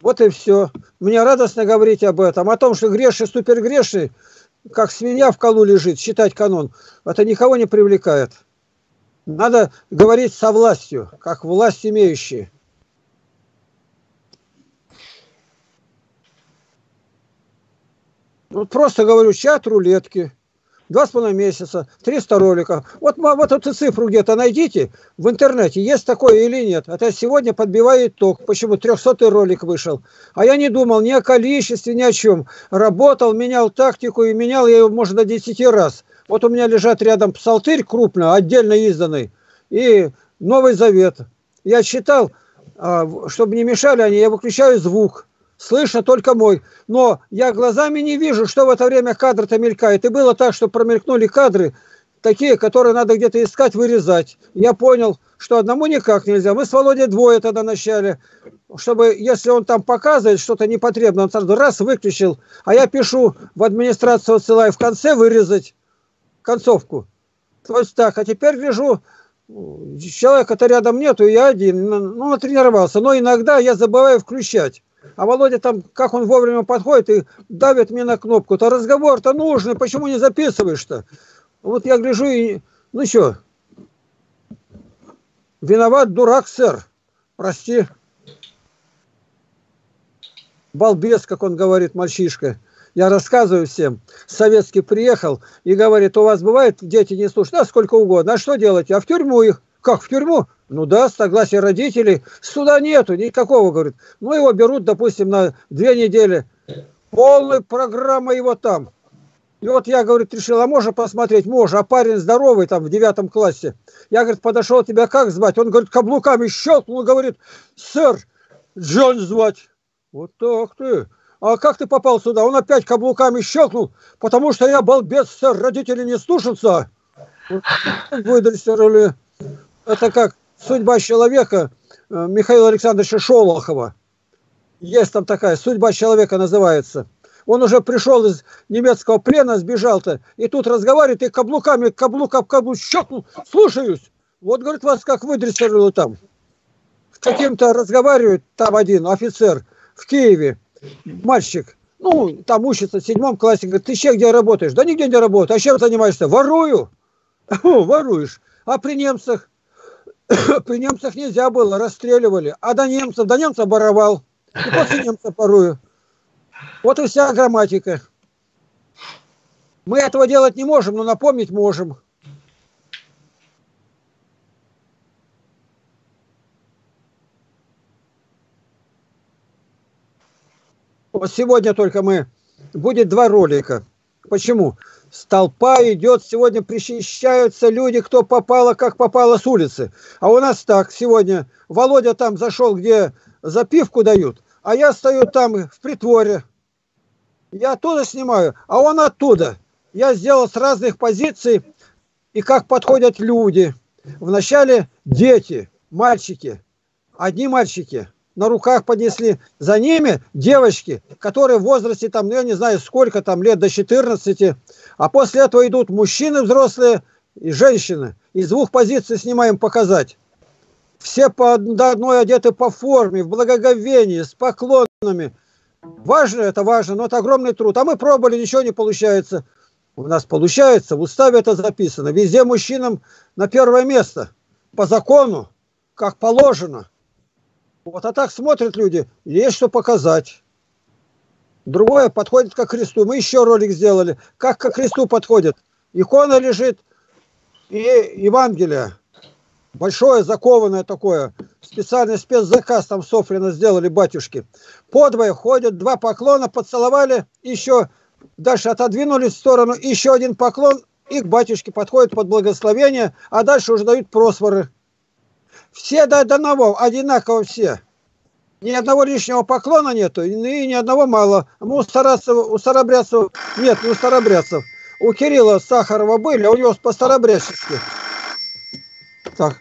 Вот и все. Мне радостно говорить об этом. О том, что грешный, супергрешный, как свинья в колу лежит, считать канон, это никого не привлекает. Надо говорить со властью, как власть имеющие. Вот просто говорю, чат рулетки два с половиной месяца, 300 роликов. Вот, вот эту цифру где-то найдите в интернете, есть такое или нет. Это сегодня подбивает итог, почему 300 ролик вышел. А я не думал ни о количестве, ни о чем. Работал, менял тактику и менял я его, может, до 10 раз. Вот у меня лежат рядом псалтырь крупно, отдельно изданный, и Новый Завет. Я читал, а, чтобы не мешали они, я выключаю звук слышно только мой. Но я глазами не вижу, что в это время кадр-то мелькает. И было так, что промелькнули кадры, такие, которые надо где-то искать, вырезать. Я понял, что одному никак нельзя. Мы с Володей двое тогда начали, чтобы, если он там показывает что-то непотребное, он сразу раз выключил, а я пишу в администрацию отсылаю в конце вырезать концовку. То есть так, а теперь гляжу, человека-то рядом нету, я один, ну, натренировался, но иногда я забываю включать. А Володя там, как он вовремя подходит и давит мне на кнопку. То разговор-то нужный, почему не записываешь-то? Вот я гляжу и... Ну что? Виноват дурак, сэр. Прости. Балбес, как он говорит, мальчишка. Я рассказываю всем. Советский приехал и говорит, у вас бывает дети не слушают? Да, сколько угодно. А что делать? А в тюрьму их. Как, в тюрьму? Ну да, согласие родителей. Суда нету, никакого, говорит. Ну его берут, допустим, на две недели. Полная программа его там. И вот я, говорит, решил, а можно посмотреть? Можно. А парень здоровый там в девятом классе. Я, говорит, подошел, тебя как звать? Он, говорит, каблуками щелкнул, говорит, сэр, Джон звать. Вот так ты. А как ты попал сюда? Он опять каблуками щелкнул, потому что я балбес, сэр, родители не слушаются. Выдрессировали. Это как судьба человека э, Михаила Александровича Шолохова. Есть там такая, судьба человека называется. Он уже пришел из немецкого плена, сбежал-то, и тут разговаривает, и каблуками, каблук об каблук щелкнул, слушаюсь. Вот, говорит, вас как выдрессировали там. С каким-то разговаривает там один офицер в Киеве, мальчик, ну, там учится в седьмом классе, говорит, ты че где работаешь? Да нигде не работаю. А чем занимаешься? Ворую. Воруешь. А при немцах? при немцах нельзя было, расстреливали. А до немцев, до немцев воровал. И после немцев порую. Вот и вся грамматика. Мы этого делать не можем, но напомнить можем. Вот сегодня только мы... Будет два ролика. Почему? Столпа идет, сегодня причащаются люди, кто попало, как попало с улицы. А у нас так, сегодня Володя там зашел, где запивку дают, а я стою там в притворе. Я оттуда снимаю, а он оттуда. Я сделал с разных позиций, и как подходят люди. Вначале дети, мальчики, одни мальчики – на руках поднесли. За ними девочки, которые в возрасте, там, ну, я не знаю, сколько там лет, до 14. А после этого идут мужчины взрослые и женщины. Из двух позиций снимаем показать. Все по одной одеты по форме, в благоговении, с поклонами. Важно это важно, но это огромный труд. А мы пробовали, ничего не получается. У нас получается, в уставе это записано. Везде мужчинам на первое место. По закону, как положено. Вот, а так смотрят люди, есть что показать. Другое подходит к Христу. Мы еще ролик сделали. Как к Христу подходит. Икона лежит и Евангелие. Большое, закованное такое. Специальный спецзаказ там Софрина сделали батюшки. Подвое ходят, два поклона, поцеловали, еще дальше отодвинулись в сторону, еще один поклон, и к батюшке подходят под благословение, а дальше уже дают просворы. Все до одного, одинаково все. Ни одного лишнего поклона нету, и ни одного мало. У старобрядцев, у старобрядцев нет, не у старобрядцев. у Кирилла Сахарова были, а у него по Старобрядчески. Так.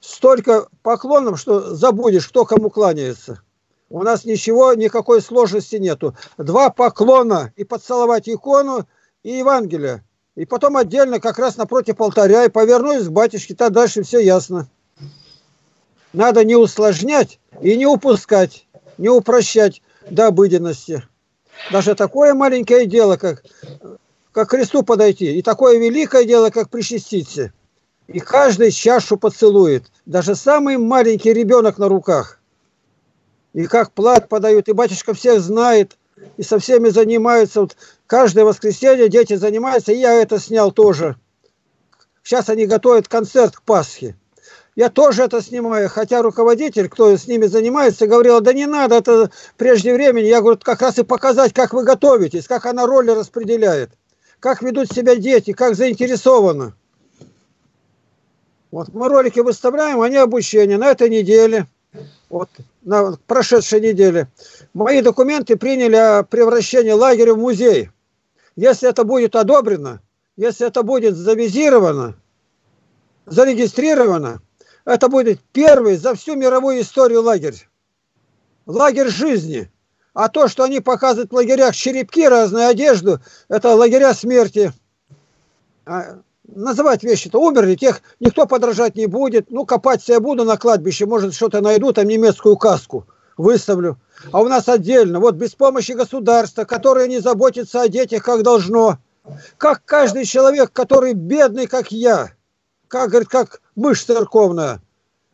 Столько поклонов, что забудешь, кто кому кланяется. У нас ничего, никакой сложности нету. Два поклона и поцеловать икону и Евангелие. И потом отдельно как раз напротив алтаря и повернусь к батюшке, так дальше все ясно. Надо не усложнять и не упускать, не упрощать до обыденности. Даже такое маленькое дело, как, как к кресту подойти, и такое великое дело, как причаститься. И каждый чашу поцелует, даже самый маленький ребенок на руках. И как плат подают, и батюшка всех знает, и со всеми занимаются. Вот каждое воскресенье дети занимаются, и я это снял тоже. Сейчас они готовят концерт к Пасхе. Я тоже это снимаю, хотя руководитель, кто с ними занимается, говорил, да не надо, это прежде времени. Я говорю, как раз и показать, как вы готовитесь, как она роли распределяет, как ведут себя дети, как заинтересованы. Вот мы ролики выставляем, они обучение на этой неделе, вот на прошедшей неделе. Мои документы приняли о превращении лагеря в музей. Если это будет одобрено, если это будет завизировано, зарегистрировано, это будет первый за всю мировую историю лагерь. Лагерь жизни. А то, что они показывают в лагерях черепки, разную одежду, это лагеря смерти. А, называть вещи-то умерли, тех никто подражать не будет. Ну, копать я буду на кладбище, может, что-то найду, там немецкую каску выставлю. А у нас отдельно, вот без помощи государства, которое не заботится о детях, как должно. Как каждый человек, который бедный, как я, как, говорит, как мышь церковная.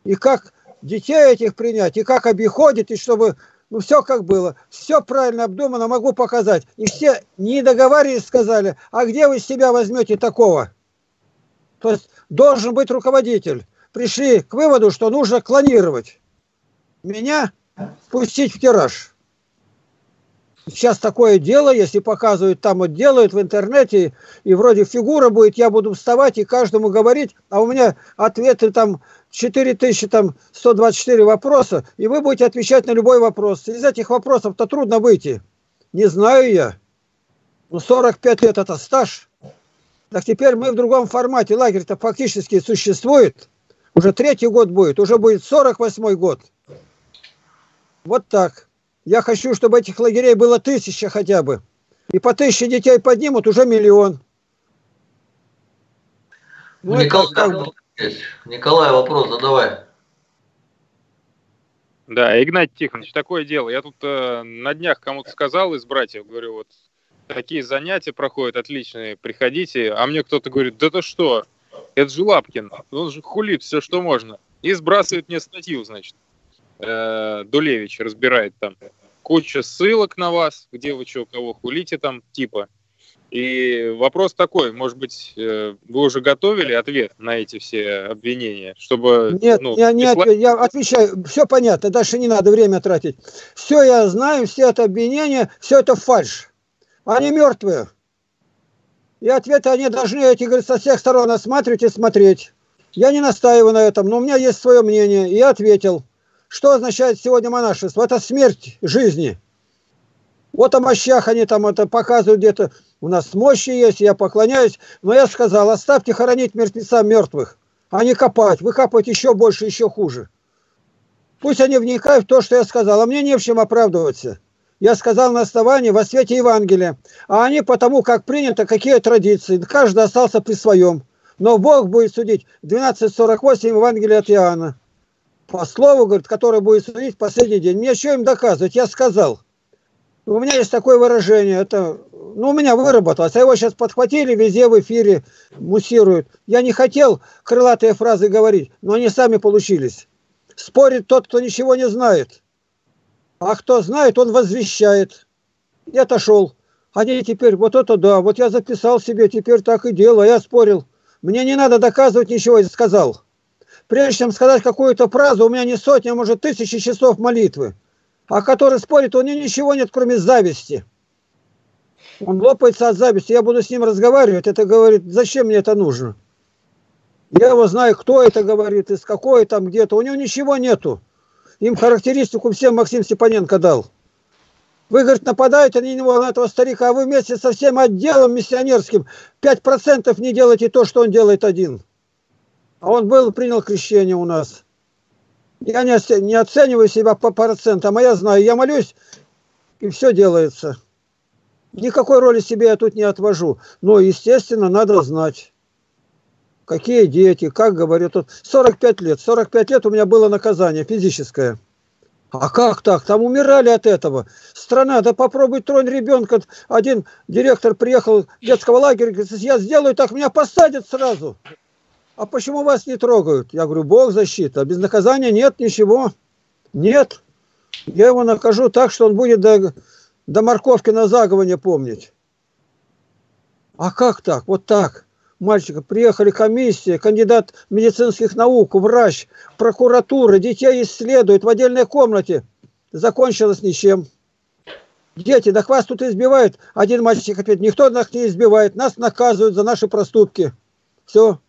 И как детей этих принять, и как обиходит, и чтобы, ну, все как было. Все правильно обдумано, могу показать. И все не договаривались, сказали, а где вы себя возьмете такого? То есть должен быть руководитель. Пришли к выводу, что нужно клонировать. Меня пустить в тираж сейчас такое дело, если показывают, там вот делают в интернете, и вроде фигура будет, я буду вставать и каждому говорить, а у меня ответы там 4124 вопроса, и вы будете отвечать на любой вопрос. Из этих вопросов-то трудно выйти. Не знаю я. Ну, 45 лет это стаж. Так теперь мы в другом формате. Лагерь-то фактически существует. Уже третий год будет, уже будет 48 год. Вот так. Я хочу, чтобы этих лагерей было тысяча хотя бы. И по тысяче детей поднимут уже миллион. Ну, Николай, как... Николай, вопрос задавай. Да, Игнат Тихонович, такое дело. Я тут э, на днях кому-то сказал из братьев, говорю, вот такие занятия проходят отличные, приходите. А мне кто-то говорит, да ты что, это же Лапкин, он же хулит все, что можно. И сбрасывает мне статью, значит. Э, Дулевич разбирает там куча ссылок на вас, где вы что, кого хулите там, типа. И вопрос такой, может быть, э, вы уже готовили ответ на эти все обвинения, чтобы... Нет, ну, я, не ответ, я отвечаю, все понятно, дальше не надо время тратить. Все я знаю, все это обвинения, все это фальш. Они мертвые. И ответы они должны, эти, говорят, со всех сторон осматривать и смотреть. Я не настаиваю на этом, но у меня есть свое мнение, и я ответил. Что означает сегодня монашество? Это смерть жизни. Вот о мощах они там это показывают где-то. У нас мощи есть, я поклоняюсь. Но я сказал, оставьте хоронить мертвеца мертвых, а не копать. Выкапывать еще больше, еще хуже. Пусть они вникают в то, что я сказал. А мне не в чем оправдываться. Я сказал на основании во свете Евангелия. А они потому, как принято, какие традиции. Каждый остался при своем. Но Бог будет судить. 12.48 Евангелия от Иоанна по слову, говорит, который будет судить в последний день. Мне что им доказывать? Я сказал. У меня есть такое выражение, это, ну, у меня выработалось, а его сейчас подхватили, везде в эфире муссируют. Я не хотел крылатые фразы говорить, но они сами получились. Спорит тот, кто ничего не знает. А кто знает, он возвещает. И отошел. Они теперь, вот это да, вот я записал себе, теперь так и делаю, я спорил. Мне не надо доказывать ничего, я сказал прежде чем сказать какую-то фразу, у меня не сотни, а может тысячи часов молитвы. А который спорит, у него ничего нет, кроме зависти. Он лопается от зависти. Я буду с ним разговаривать. Это говорит, зачем мне это нужно? Я его знаю, кто это говорит, из какой там где-то. У него ничего нету. Им характеристику всем Максим Степаненко дал. Вы, говорит, нападаете на него, на этого старика, а вы вместе со всем отделом миссионерским 5% не делаете то, что он делает один. А он был, принял крещение у нас. Я не, не оцениваю себя по процентам, а я знаю, я молюсь, и все делается. Никакой роли себе я тут не отвожу. Но, естественно, надо знать, какие дети, как говорят. 45 лет. 45 лет у меня было наказание физическое. А как так? Там умирали от этого. Страна, да попробуй тронь ребенка. Один директор приехал детского лагеря, говорит, я сделаю так, меня посадят сразу. А почему вас не трогают? Я говорю, Бог защита. Без наказания нет ничего. Нет. Я его накажу так, что он будет до, до морковки на заговоне помнить. А как так? Вот так. Мальчика, приехали комиссия, кандидат медицинских наук, врач, прокуратура, детей исследуют в отдельной комнате. Закончилось ничем. Дети, да вас тут избивают. Один мальчик ответит, никто нас не избивает, нас наказывают за наши проступки. Все.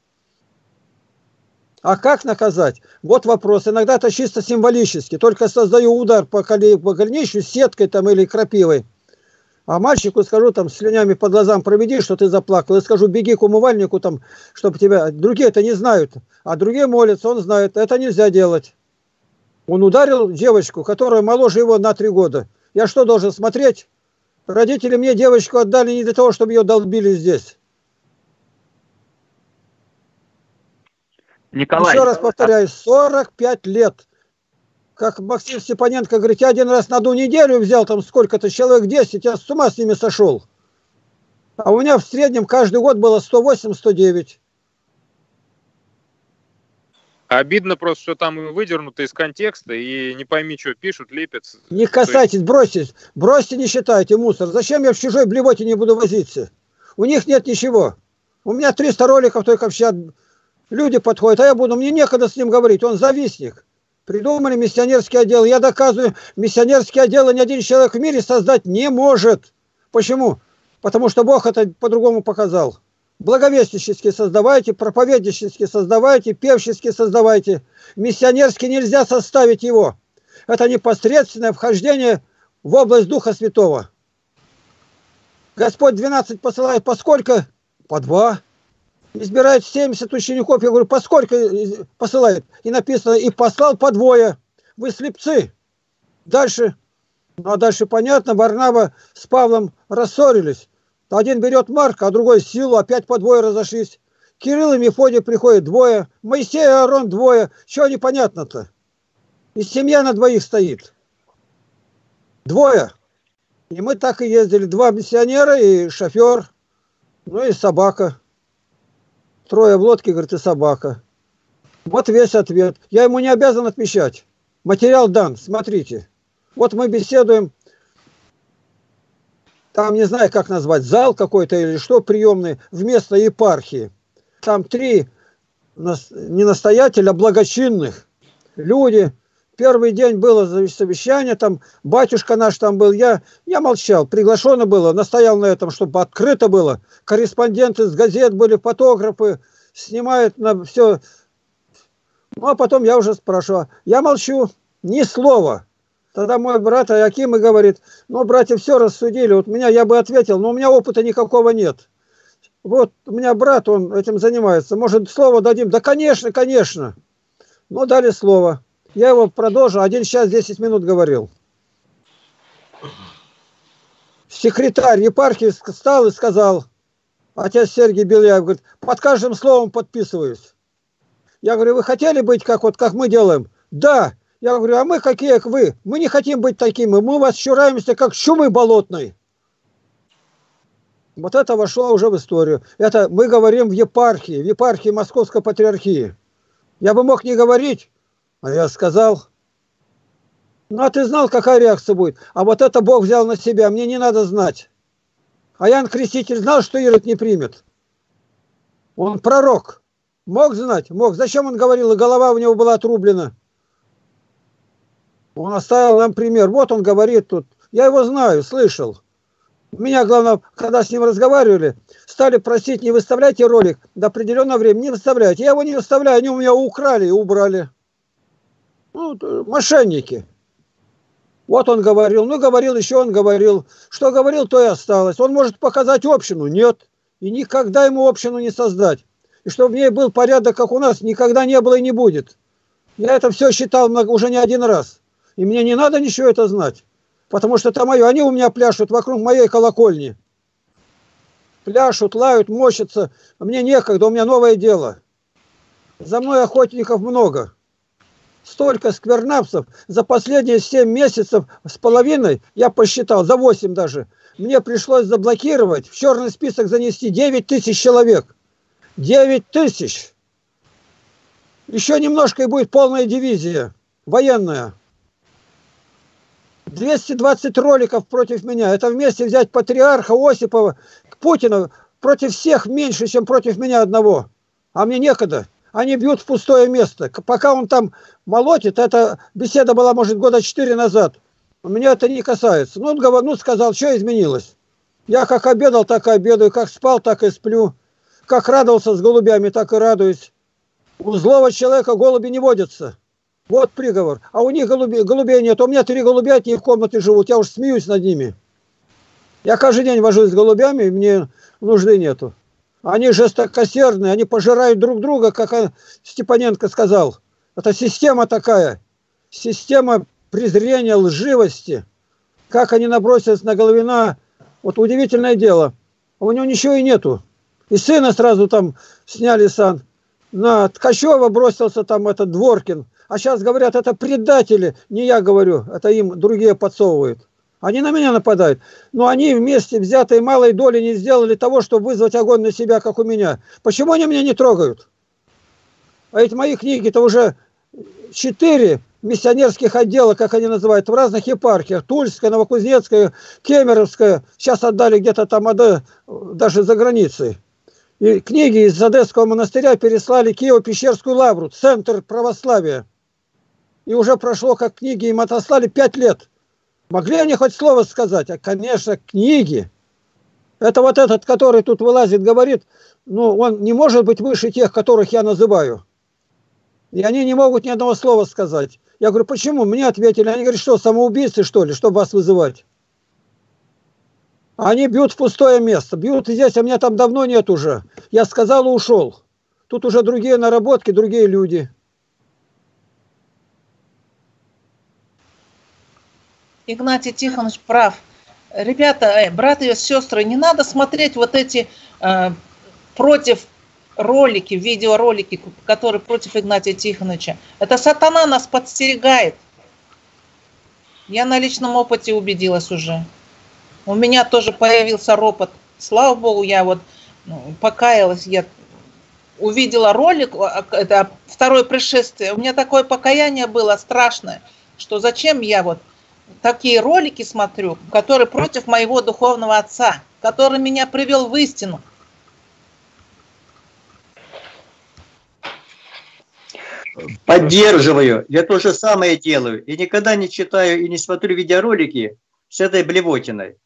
А как наказать? Вот вопрос. Иногда это чисто символически. Только создаю удар по, коли, по голенищу сеткой там или крапивой. А мальчику скажу там слюнями по глазам проведи, что ты заплакал. И скажу, беги к умывальнику там, чтобы тебя... Другие это не знают. А другие молятся, он знает. Это нельзя делать. Он ударил девочку, которая моложе его на три года. Я что, должен смотреть? Родители мне девочку отдали не для того, чтобы ее долбили здесь. Николай. Еще раз повторяю, 45 лет. Как Максим Степаненко говорит, я один раз на одну неделю взял там сколько-то, человек 10, я с ума с ними сошел. А у меня в среднем каждый год было 108-109. Обидно просто, что там выдернуто из контекста и не пойми, что пишут, лепят. Не касайтесь, бросьте, бросьте, не считайте мусор. Зачем я в чужой блевоте не буду возиться? У них нет ничего. У меня 300 роликов только вообще Люди подходят, а я буду, мне некогда с ним говорить, он завистник. Придумали миссионерский отдел. Я доказываю, миссионерский отдел ни один человек в мире создать не может. Почему? Потому что Бог это по-другому показал. Благовестнически создавайте, проповеднически создавайте, певчески создавайте. Миссионерски нельзя составить его. Это непосредственное вхождение в область Духа Святого. Господь 12 посылает по сколько? По два избирает 70 учеников. Я говорю, по сколько посылает? И написано, и послал по двое. Вы слепцы. Дальше, ну а дальше понятно, Варнава с Павлом рассорились. Один берет Марка, а другой силу, опять по двое разошлись. Кирилл и Мефодий приходят двое, Моисей и Аарон двое. Чего непонятно-то? И семья на двоих стоит. Двое. И мы так и ездили. Два миссионера и шофер, ну и собака. Трое в лодке, говорит, и собака. Вот весь ответ. Я ему не обязан отвечать. Материал дан, смотрите. Вот мы беседуем, там не знаю, как назвать, зал какой-то или что, приемный, вместо епархии. Там три не настоятеля, а благочинных. Люди. Первый день было совещание, там батюшка наш там был, я, я молчал, приглашено было, настоял на этом, чтобы открыто было. Корреспонденты с газет были, фотографы, снимают на все. Ну, а потом я уже спрашиваю, я молчу, ни слова. Тогда мой брат Аким и говорит, ну, братья все рассудили, вот меня я бы ответил, но у меня опыта никакого нет. Вот у меня брат, он этим занимается, может, слово дадим? Да, конечно, конечно. Ну, дали слово. Я его продолжу. Один час 10 минут говорил. Секретарь епархии встал и сказал, отец Сергей Беляев, говорит, под каждым словом подписываюсь. Я говорю, вы хотели быть как вот как мы делаем? Да. Я говорю, а мы какие, как вы? Мы не хотим быть такими. Мы вас чураемся, как чумы болотной. Вот это вошло уже в историю. Это мы говорим в епархии, в епархии Московской Патриархии. Я бы мог не говорить, а я сказал, ну а ты знал, какая реакция будет? А вот это Бог взял на себя, мне не надо знать. А Ян Креститель знал, что Ирод не примет. Он пророк. Мог знать? Мог. Зачем он говорил, и голова у него была отрублена? Он оставил нам пример. Вот он говорит тут. Я его знаю, слышал. Меня, главное, когда с ним разговаривали, стали просить, не выставляйте ролик до определенного времени, не выставляйте. Я его не выставляю, они у меня украли и убрали. Ну, мошенники. Вот он говорил, ну говорил, еще он говорил. Что говорил, то и осталось. Он может показать общину? Нет. И никогда ему общину не создать. И чтобы в ней был порядок, как у нас, никогда не было и не будет. Я это все считал уже не один раз. И мне не надо ничего это знать. Потому что это мое. Они у меня пляшут вокруг моей колокольни. Пляшут, лают, мощатся. А мне некогда, у меня новое дело. За мной охотников много. Столько сквернапсов за последние 7 месяцев с половиной, я посчитал, за 8 даже, мне пришлось заблокировать, в черный список занести 9 тысяч человек. 9 тысяч! Еще немножко и будет полная дивизия, военная. 220 роликов против меня. Это вместе взять патриарха Осипова, Путина против всех меньше, чем против меня одного. А мне некогда. Они бьют в пустое место. Пока он там молотит, эта беседа была, может, года четыре назад. Меня это не касается. Ну, он говорит, ну, сказал, что изменилось? Я как обедал, так и обедаю, как спал, так и сплю. Как радовался с голубями, так и радуюсь. У злого человека голуби не водятся. Вот приговор. А у них голубей, голубей нет. У меня три голубя, от них в комнате живут. Я уж смеюсь над ними. Я каждый день вожусь с голубями, мне нужды нету. Они жестокосердные, они пожирают друг друга, как Степаненко сказал. Это система такая. Система презрения, лживости. Как они набросились на Головина. Вот удивительное дело. У него ничего и нету. И сына сразу там сняли сан. На Ткачева бросился там этот Дворкин. А сейчас говорят, это предатели. Не я говорю, это им другие подсовывают. Они на меня нападают. Но они вместе взятой малой доли не сделали того, чтобы вызвать огонь на себя, как у меня. Почему они меня не трогают? А эти мои книги-то уже четыре миссионерских отдела, как они называют, в разных епархиях. Тульская, Новокузнецкая, Кемеровская. Сейчас отдали где-то там даже за границей. И книги из Одесского монастыря переслали Киево-Пещерскую лавру, центр православия. И уже прошло, как книги им отослали, пять лет. Могли они хоть слово сказать? А, конечно, книги. Это вот этот, который тут вылазит, говорит, ну, он не может быть выше тех, которых я называю. И они не могут ни одного слова сказать. Я говорю, почему? Мне ответили, они говорят, что, самоубийцы, что ли, чтобы вас вызывать? Они бьют в пустое место. Бьют здесь, а меня там давно нет уже. Я сказал и ушел. Тут уже другие наработки, другие люди. Игнатий Тихонович прав. Ребята, э, брат и сестры, не надо смотреть вот эти э, против ролики, видеоролики, которые против Игнатия Тихоновича. Это сатана нас подстерегает. Я на личном опыте убедилась уже. У меня тоже появился ропот. Слава Богу, я вот ну, покаялась, я увидела ролик, а, это второе пришествие. У меня такое покаяние было страшное, что зачем я вот такие ролики смотрю, которые против моего духовного отца, который меня привел в истину. Поддерживаю. Я то же самое делаю. И никогда не читаю и не смотрю видеоролики с этой блевотиной.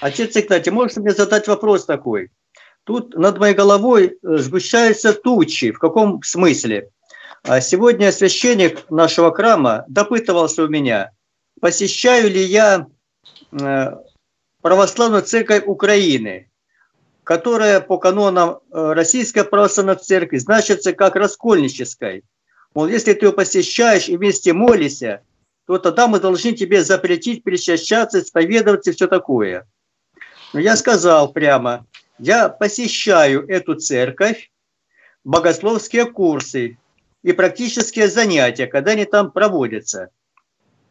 Отец Игнатий, можете мне задать вопрос такой? Тут над моей головой э, сгущаются тучи. В каком смысле? А сегодня священник нашего храма допытывался у меня, посещаю ли я э, православную церковь Украины, которая по канонам э, Российской православной церкви значится как раскольнической. Мол, если ты ее посещаешь и вместе молишься, то тогда мы должны тебе запретить причащаться, исповедоваться и все такое. Но я сказал прямо, я посещаю эту церковь, богословские курсы и практические занятия, когда они там проводятся,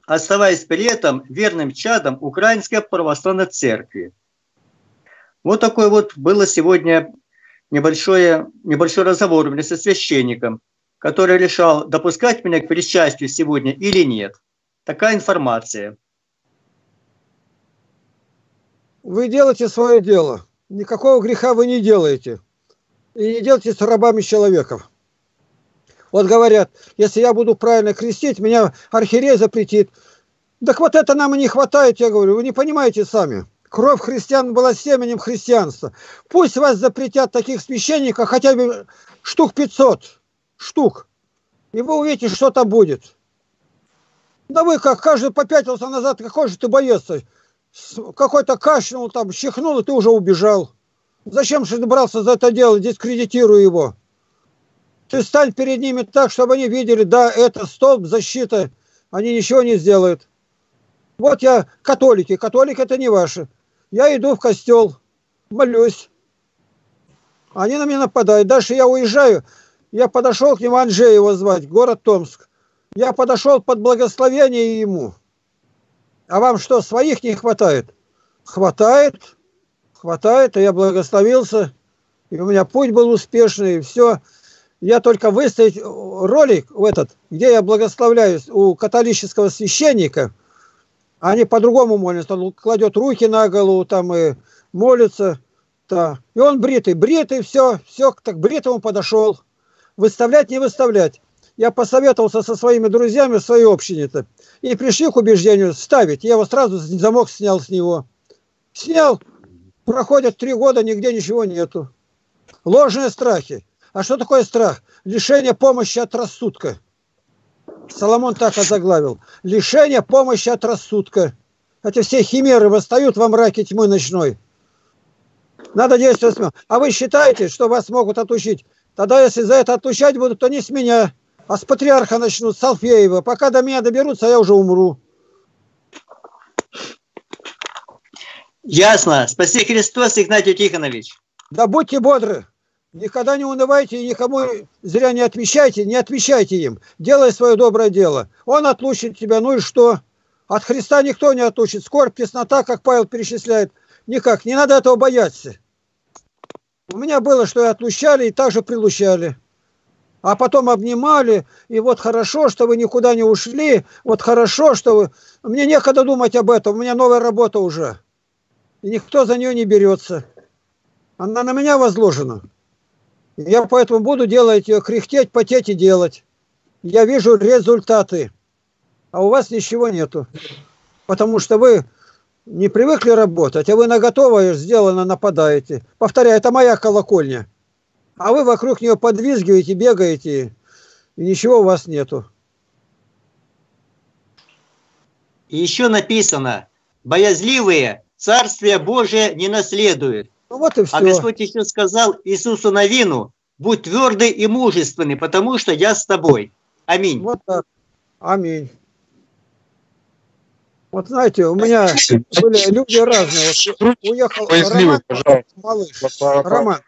оставаясь при этом верным чадом Украинской православной церкви. Вот такой вот было сегодня небольшое, небольшой разговор у меня со священником – который решал, допускать меня к причастию сегодня или нет. Такая информация. Вы делаете свое дело. Никакого греха вы не делаете. И не делайте с рабами человеков. Вот говорят, если я буду правильно крестить, меня архиерей запретит. Так вот это нам и не хватает, я говорю. Вы не понимаете сами. Кровь христиан была семенем христианства. Пусть вас запретят таких священников хотя бы штук 500 штук. И вы увидите, что там будет. Да вы как каждый попятился назад, какой же ты боец Какой-то кашлянул там, чихнул, и ты уже убежал. Зачем же ты брался за это дело, дискредитируя его? Ты стань перед ними так, чтобы они видели, да, это столб защиты, они ничего не сделают. Вот я католики, католик это не ваши. Я иду в костел, молюсь. Они на меня нападают. Дальше я уезжаю, я подошел к нему, Анжея его звать, город Томск. Я подошел под благословение ему. А вам что, своих не хватает? Хватает, хватает, и я благословился. И у меня путь был успешный, и все. Я только выставить ролик в этот, где я благословляюсь у католического священника, они по-другому молятся. Он кладет руки на голову там и молится. Да. И он бритый, бритый, все, все, так бритому подошел выставлять, не выставлять. Я посоветовался со своими друзьями в своей общине-то. И пришли к убеждению ставить. Я его сразу замок снял с него. Снял. Проходят три года, нигде ничего нету. Ложные страхи. А что такое страх? Лишение помощи от рассудка. Соломон так озаглавил. Лишение помощи от рассудка. Эти все химеры восстают во мраке тьмы ночной. Надо действовать. А вы считаете, что вас могут отучить? Тогда, если за это отпущать будут, то не с меня, а с патриарха начнут, с Алфеева. Пока до меня доберутся, я уже умру. Ясно. Спаси Христос, Игнатий Тихонович. Да будьте бодры. Никогда не унывайте и никому зря не отвечайте, не отвечайте им. Делай свое доброе дело. Он отлучит тебя, ну и что? От Христа никто не отлучит. Скорбь, теснота, как Павел перечисляет. Никак. Не надо этого бояться. У меня было, что и отлучали, и также прилучали. А потом обнимали, и вот хорошо, что вы никуда не ушли, вот хорошо, что вы... Мне некогда думать об этом, у меня новая работа уже. И никто за нее не берется. Она на меня возложена. Я поэтому буду делать ее, кряхтеть, потеть и делать. Я вижу результаты. А у вас ничего нету. Потому что вы не привыкли работать, а вы на готовое сделано нападаете. Повторяю, это моя колокольня. А вы вокруг нее подвизгиваете, бегаете, и ничего у вас нету. И еще написано, боязливые Царствие Божие не наследуют. Ну вот и все. А Господь еще сказал Иисусу Навину, будь твердый и мужественный, потому что я с тобой. Аминь. Вот так. Аминь. Вот знаете, у меня были люди разные. Вот уехал Роман, малыш, Роман,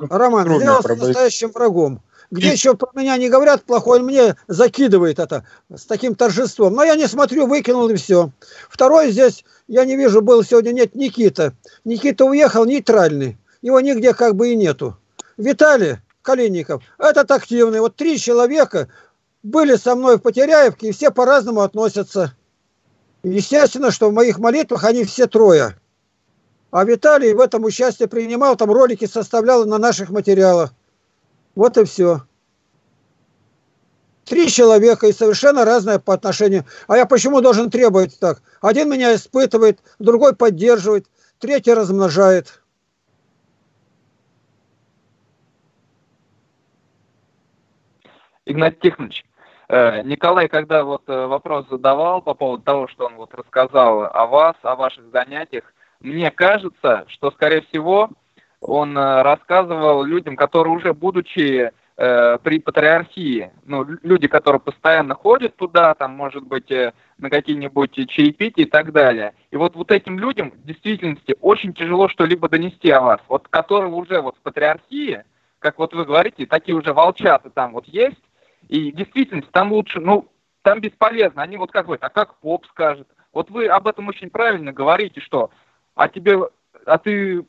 Роман сделался настоящим врагом. Где еще про меня не говорят плохое, он мне закидывает это с таким торжеством. Но я не смотрю, выкинул и все. Второй здесь, я не вижу, был сегодня, нет, Никита. Никита уехал нейтральный. Его нигде как бы и нету. Виталий Калиников, этот активный. Вот три человека были со мной в Потеряевке, и все по-разному относятся. Естественно, что в моих молитвах они все трое. А Виталий в этом участие принимал, там ролики составлял на наших материалах. Вот и все. Три человека и совершенно разное по отношению. А я почему должен требовать так? Один меня испытывает, другой поддерживает, третий размножает. Игнат Тихонович, Э, Николай, когда вот э, вопрос задавал по поводу того, что он вот рассказал о вас, о ваших занятиях, мне кажется, что, скорее всего, он э, рассказывал людям, которые уже будучи э, при патриархии, ну, люди, которые постоянно ходят туда, там, может быть, э, на какие-нибудь чаепития и так далее. И вот, вот этим людям в действительности очень тяжело что-либо донести о вас. Вот которые уже вот в патриархии, как вот вы говорите, такие уже волчаты там вот есть, и действительно, там лучше, ну, там бесполезно. Они вот как вы, а как поп скажет? Вот вы об этом очень правильно говорите, что а тебе, а ты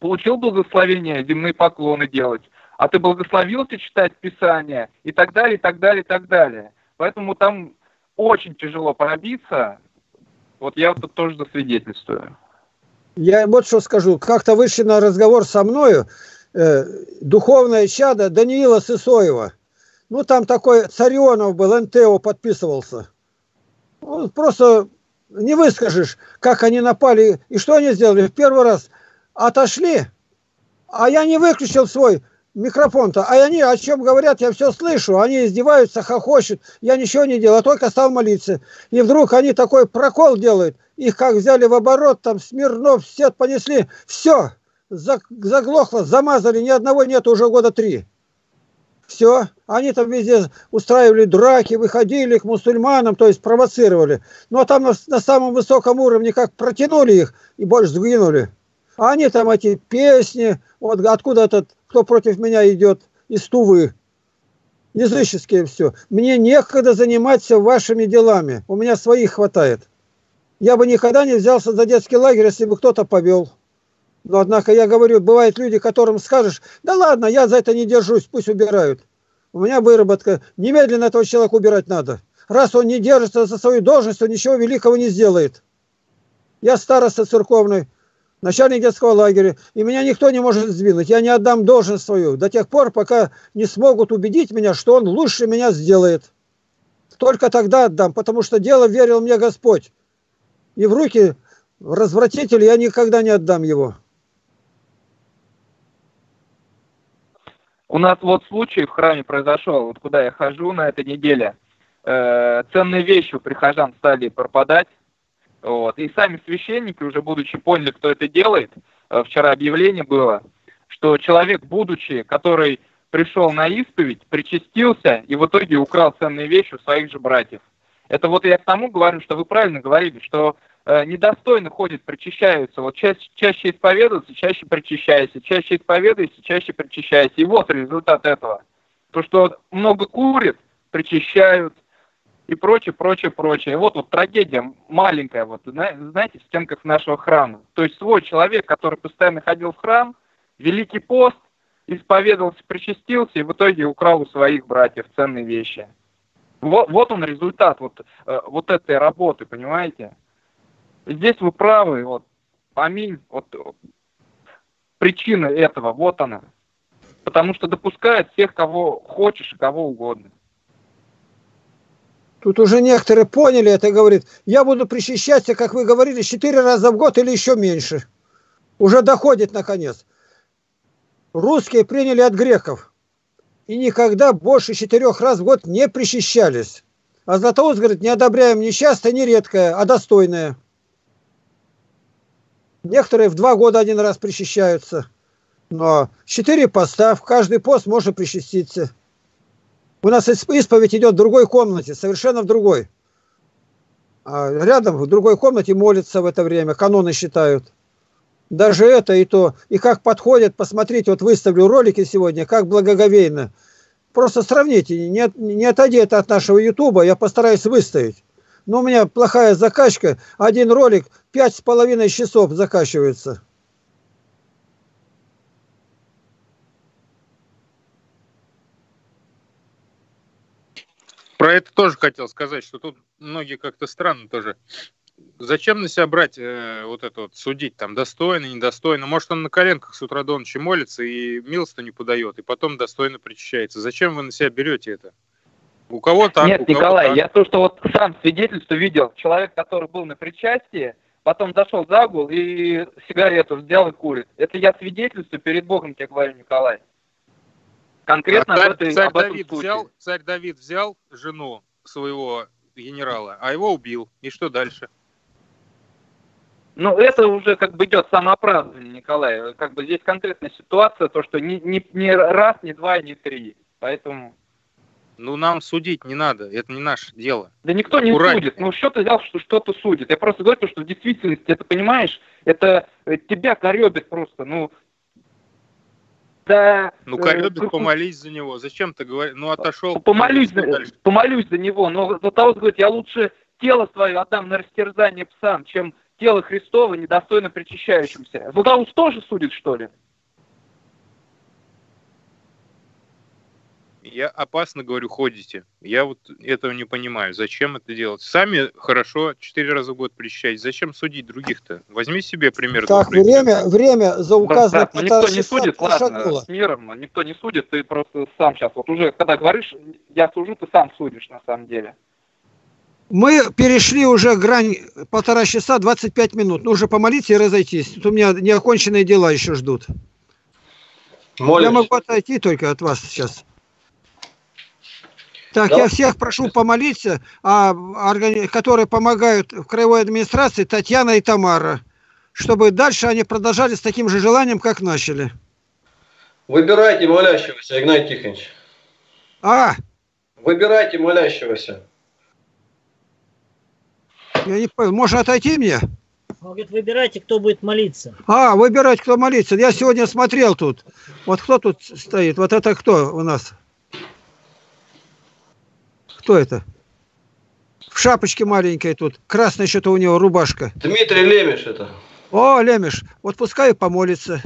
получил благословение земные поклоны делать, а ты благословился читать Писание и так далее, и так далее, и так далее. Поэтому там очень тяжело пробиться. Вот я тут тоже засвидетельствую. Я вот что скажу. Как-то вышли на разговор со мною э, духовное чадо Даниила Сысоева. Ну, там такой Царионов был, НТО подписывался. Ну, просто не выскажешь, как они напали и что они сделали. В первый раз отошли, а я не выключил свой микрофон-то, а они о чем говорят, я все слышу, они издеваются, хохочут, я ничего не делал, только стал молиться. И вдруг они такой прокол делают, их как взяли в оборот, там Смирнов, все понесли, все, заглохло, замазали, ни одного нет уже года три. Все, они там везде устраивали драки, выходили к мусульманам, то есть провоцировали. Ну а там на, на самом высоком уровне как протянули их и больше сгинули. А они там эти песни, вот откуда этот, кто против меня идет, из Тувы. Языческие все. Мне некогда заниматься вашими делами. У меня своих хватает. Я бы никогда не взялся за детский лагерь, если бы кто-то повел. Но однако я говорю, бывают люди, которым скажешь, да ладно, я за это не держусь, пусть убирают. У меня выработка, немедленно этого человека убирать надо. Раз он не держится за свою должность, он ничего великого не сделает. Я староста церковный, начальник детского лагеря, и меня никто не может сдвинуть. Я не отдам должность свою до тех пор, пока не смогут убедить меня, что он лучше меня сделает. Только тогда отдам, потому что дело верил мне Господь. И в руки развратителя я никогда не отдам его. У нас вот случай в храме произошел, вот куда я хожу на этой неделе. Э, ценные вещи у прихожан стали пропадать. Вот. И сами священники, уже будучи поняли, кто это делает, э, вчера объявление было, что человек, будучи, который пришел на исповедь, причастился и в итоге украл ценные вещи у своих же братьев. Это вот я к тому говорю, что вы правильно говорили, что э, недостойно ходят, причащаются. Вот чаще, чаще исповедуются, чаще причащаются, чаще исповедуются, чаще причащаются. И вот результат этого. То, что много курят, причащают, и прочее, прочее, прочее. Вот вот трагедия маленькая, вот, знаете, в стенках нашего храма. То есть свой человек, который постоянно ходил в храм, Великий пост, исповедовался, причастился и в итоге украл у своих братьев ценные вещи. Вот, вот он результат вот, э, вот этой работы, понимаете? Здесь вы правы, вот, аминь, вот, причина этого, вот она. Потому что допускает всех, кого хочешь и кого угодно. Тут уже некоторые поняли это, говорит, я буду причащаться, как вы говорили, четыре раза в год или еще меньше. Уже доходит наконец. Русские приняли от греков и никогда больше четырех раз в год не причащались. А Златоуст говорит, не одобряем ни частое, ни редкое, а достойное. Некоторые в два года один раз причащаются. Но четыре поста, в каждый пост можно причаститься. У нас исповедь идет в другой комнате, совершенно в другой. А рядом в другой комнате молятся в это время, каноны считают. Даже это и то. И как подходят, посмотрите, вот выставлю ролики сегодня, как благоговейно. Просто сравните, не, не отойди это от нашего ютуба, я постараюсь выставить. Но у меня плохая закачка, один ролик пять с половиной часов закачивается. Про это тоже хотел сказать, что тут многие как-то странно тоже. Зачем на себя брать э, вот это вот, судить там, достойно, недостойно? Может, он на коленках с утра до ночи молится и милостыню не подает, и потом достойно причащается. Зачем вы на себя берете это? У кого так? Нет, у кого Николай, так. я то, что вот сам свидетельство видел. Человек, который был на причастии, потом зашел за угол и сигарету взял и курит. Это я свидетельствую перед Богом тебе говорю, Николай. Конкретно А об царь, этой, царь об этом Давид случае. взял, царь Давид взял жену своего генерала, а его убил. И что дальше? Ну, это уже как бы идет самооправдывание, Николай. Как бы здесь конкретная ситуация, то, что не, не, не раз, не два, не три. Поэтому... Ну, нам судить не надо, это не наше дело. Да никто не Аккуратнее. судит. Ну, что ты взял, что что-то судит? Я просто говорю, что в действительности, это понимаешь, это э, тебя коребит просто. Ну, да... Ну, э, коребит, кру- помолись за него. Зачем ты говоришь? Ну, отошел. Помолюсь, что за, дальше? помолюсь за него, но Златоуст говорит, я лучше тело свое отдам на растерзание псам, чем тело Христово недостойно причащающимся. Златоуст тоже судит, что ли? Я опасно говорю, ходите. Я вот этого не понимаю. Зачем это делать? Сами хорошо четыре раза в год причащать. Зачем судить других-то? Возьми себе пример. Так, время, время за указанное Да, ну, никто не судит, ладно, с миром, никто не судит, ты просто сам сейчас, вот уже, когда говоришь, я сужу, ты сам судишь, на самом деле. Мы перешли уже грань полтора часа, 25 минут. Ну, уже помолиться и разойтись. Тут у меня неоконченные дела еще ждут. Молимся. Я могу отойти только от вас сейчас. Так, Да. я всех прошу помолиться, а органи- которые помогают в краевой администрации, Татьяна и Тамара, чтобы дальше они продолжали с таким же желанием, как начали. Выбирайте молящегося, Игнатий Тихонович. А, Выбирайте молящегося. я не понял, можно отойти мне? Он говорит, выбирайте, кто будет молиться. А, выбирать, кто молится. Я сегодня смотрел тут. Вот кто тут стоит? Вот это кто у нас? Кто это? В шапочке маленькой тут. Красная что-то у него рубашка. Дмитрий Лемеш это. О, Лемеш, вот пускай помолится.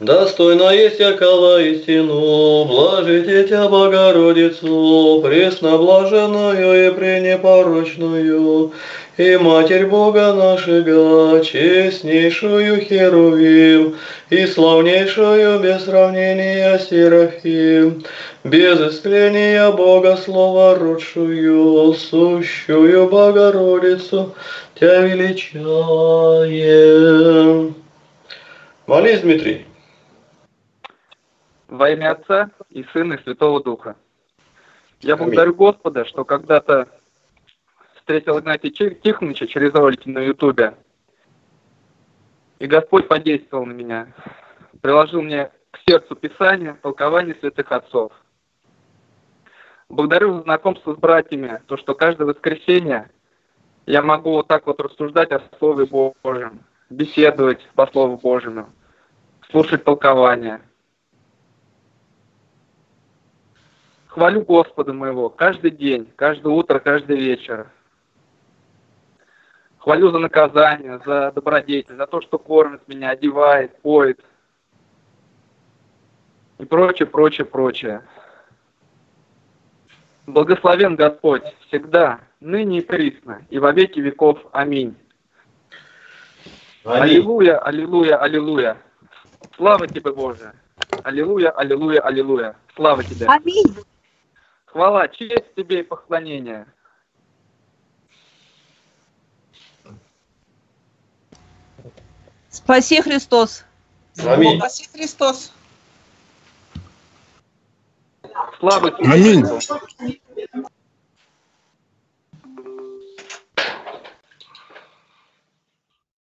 Достойно есть якова истину, блажите Тя Богородицу, пресноблаженную и пренепорочную, и Матерь Бога нашего, честнейшую Херувим, и славнейшую без сравнения Серафим, без истления Бога Слова родшую, сущую Богородицу, Тя величаем. Молись, Дмитрий. Во имя Отца и Сына и Святого Духа. Я Аминь. благодарю Господа, что когда-то встретил Игнатия Тихоновича через ролики на Ютубе. И Господь подействовал на меня. Приложил мне к сердцу Писание, толкование святых отцов. Благодарю за знакомство с братьями, то, что каждое воскресенье я могу вот так вот рассуждать о Слове Божьем, беседовать по Слову Божьему, слушать толкование. Хвалю Господа моего каждый день, каждое утро, каждый вечер. Хвалю за наказание, за добродетель, за то, что кормит меня, одевает, поет. И прочее, прочее, прочее. Благословен Господь всегда, ныне и присно, и во веки веков. Аминь. Аминь. Аллилуйя, аллилуйя, аллилуйя. Слава тебе, Боже. Аллилуйя, аллилуйя, аллилуйя. Слава тебе. Аминь. Хвала, честь тебе и поклонение. Спаси Христос. Аминь. Спаси Христос. Слава тебе. Аминь.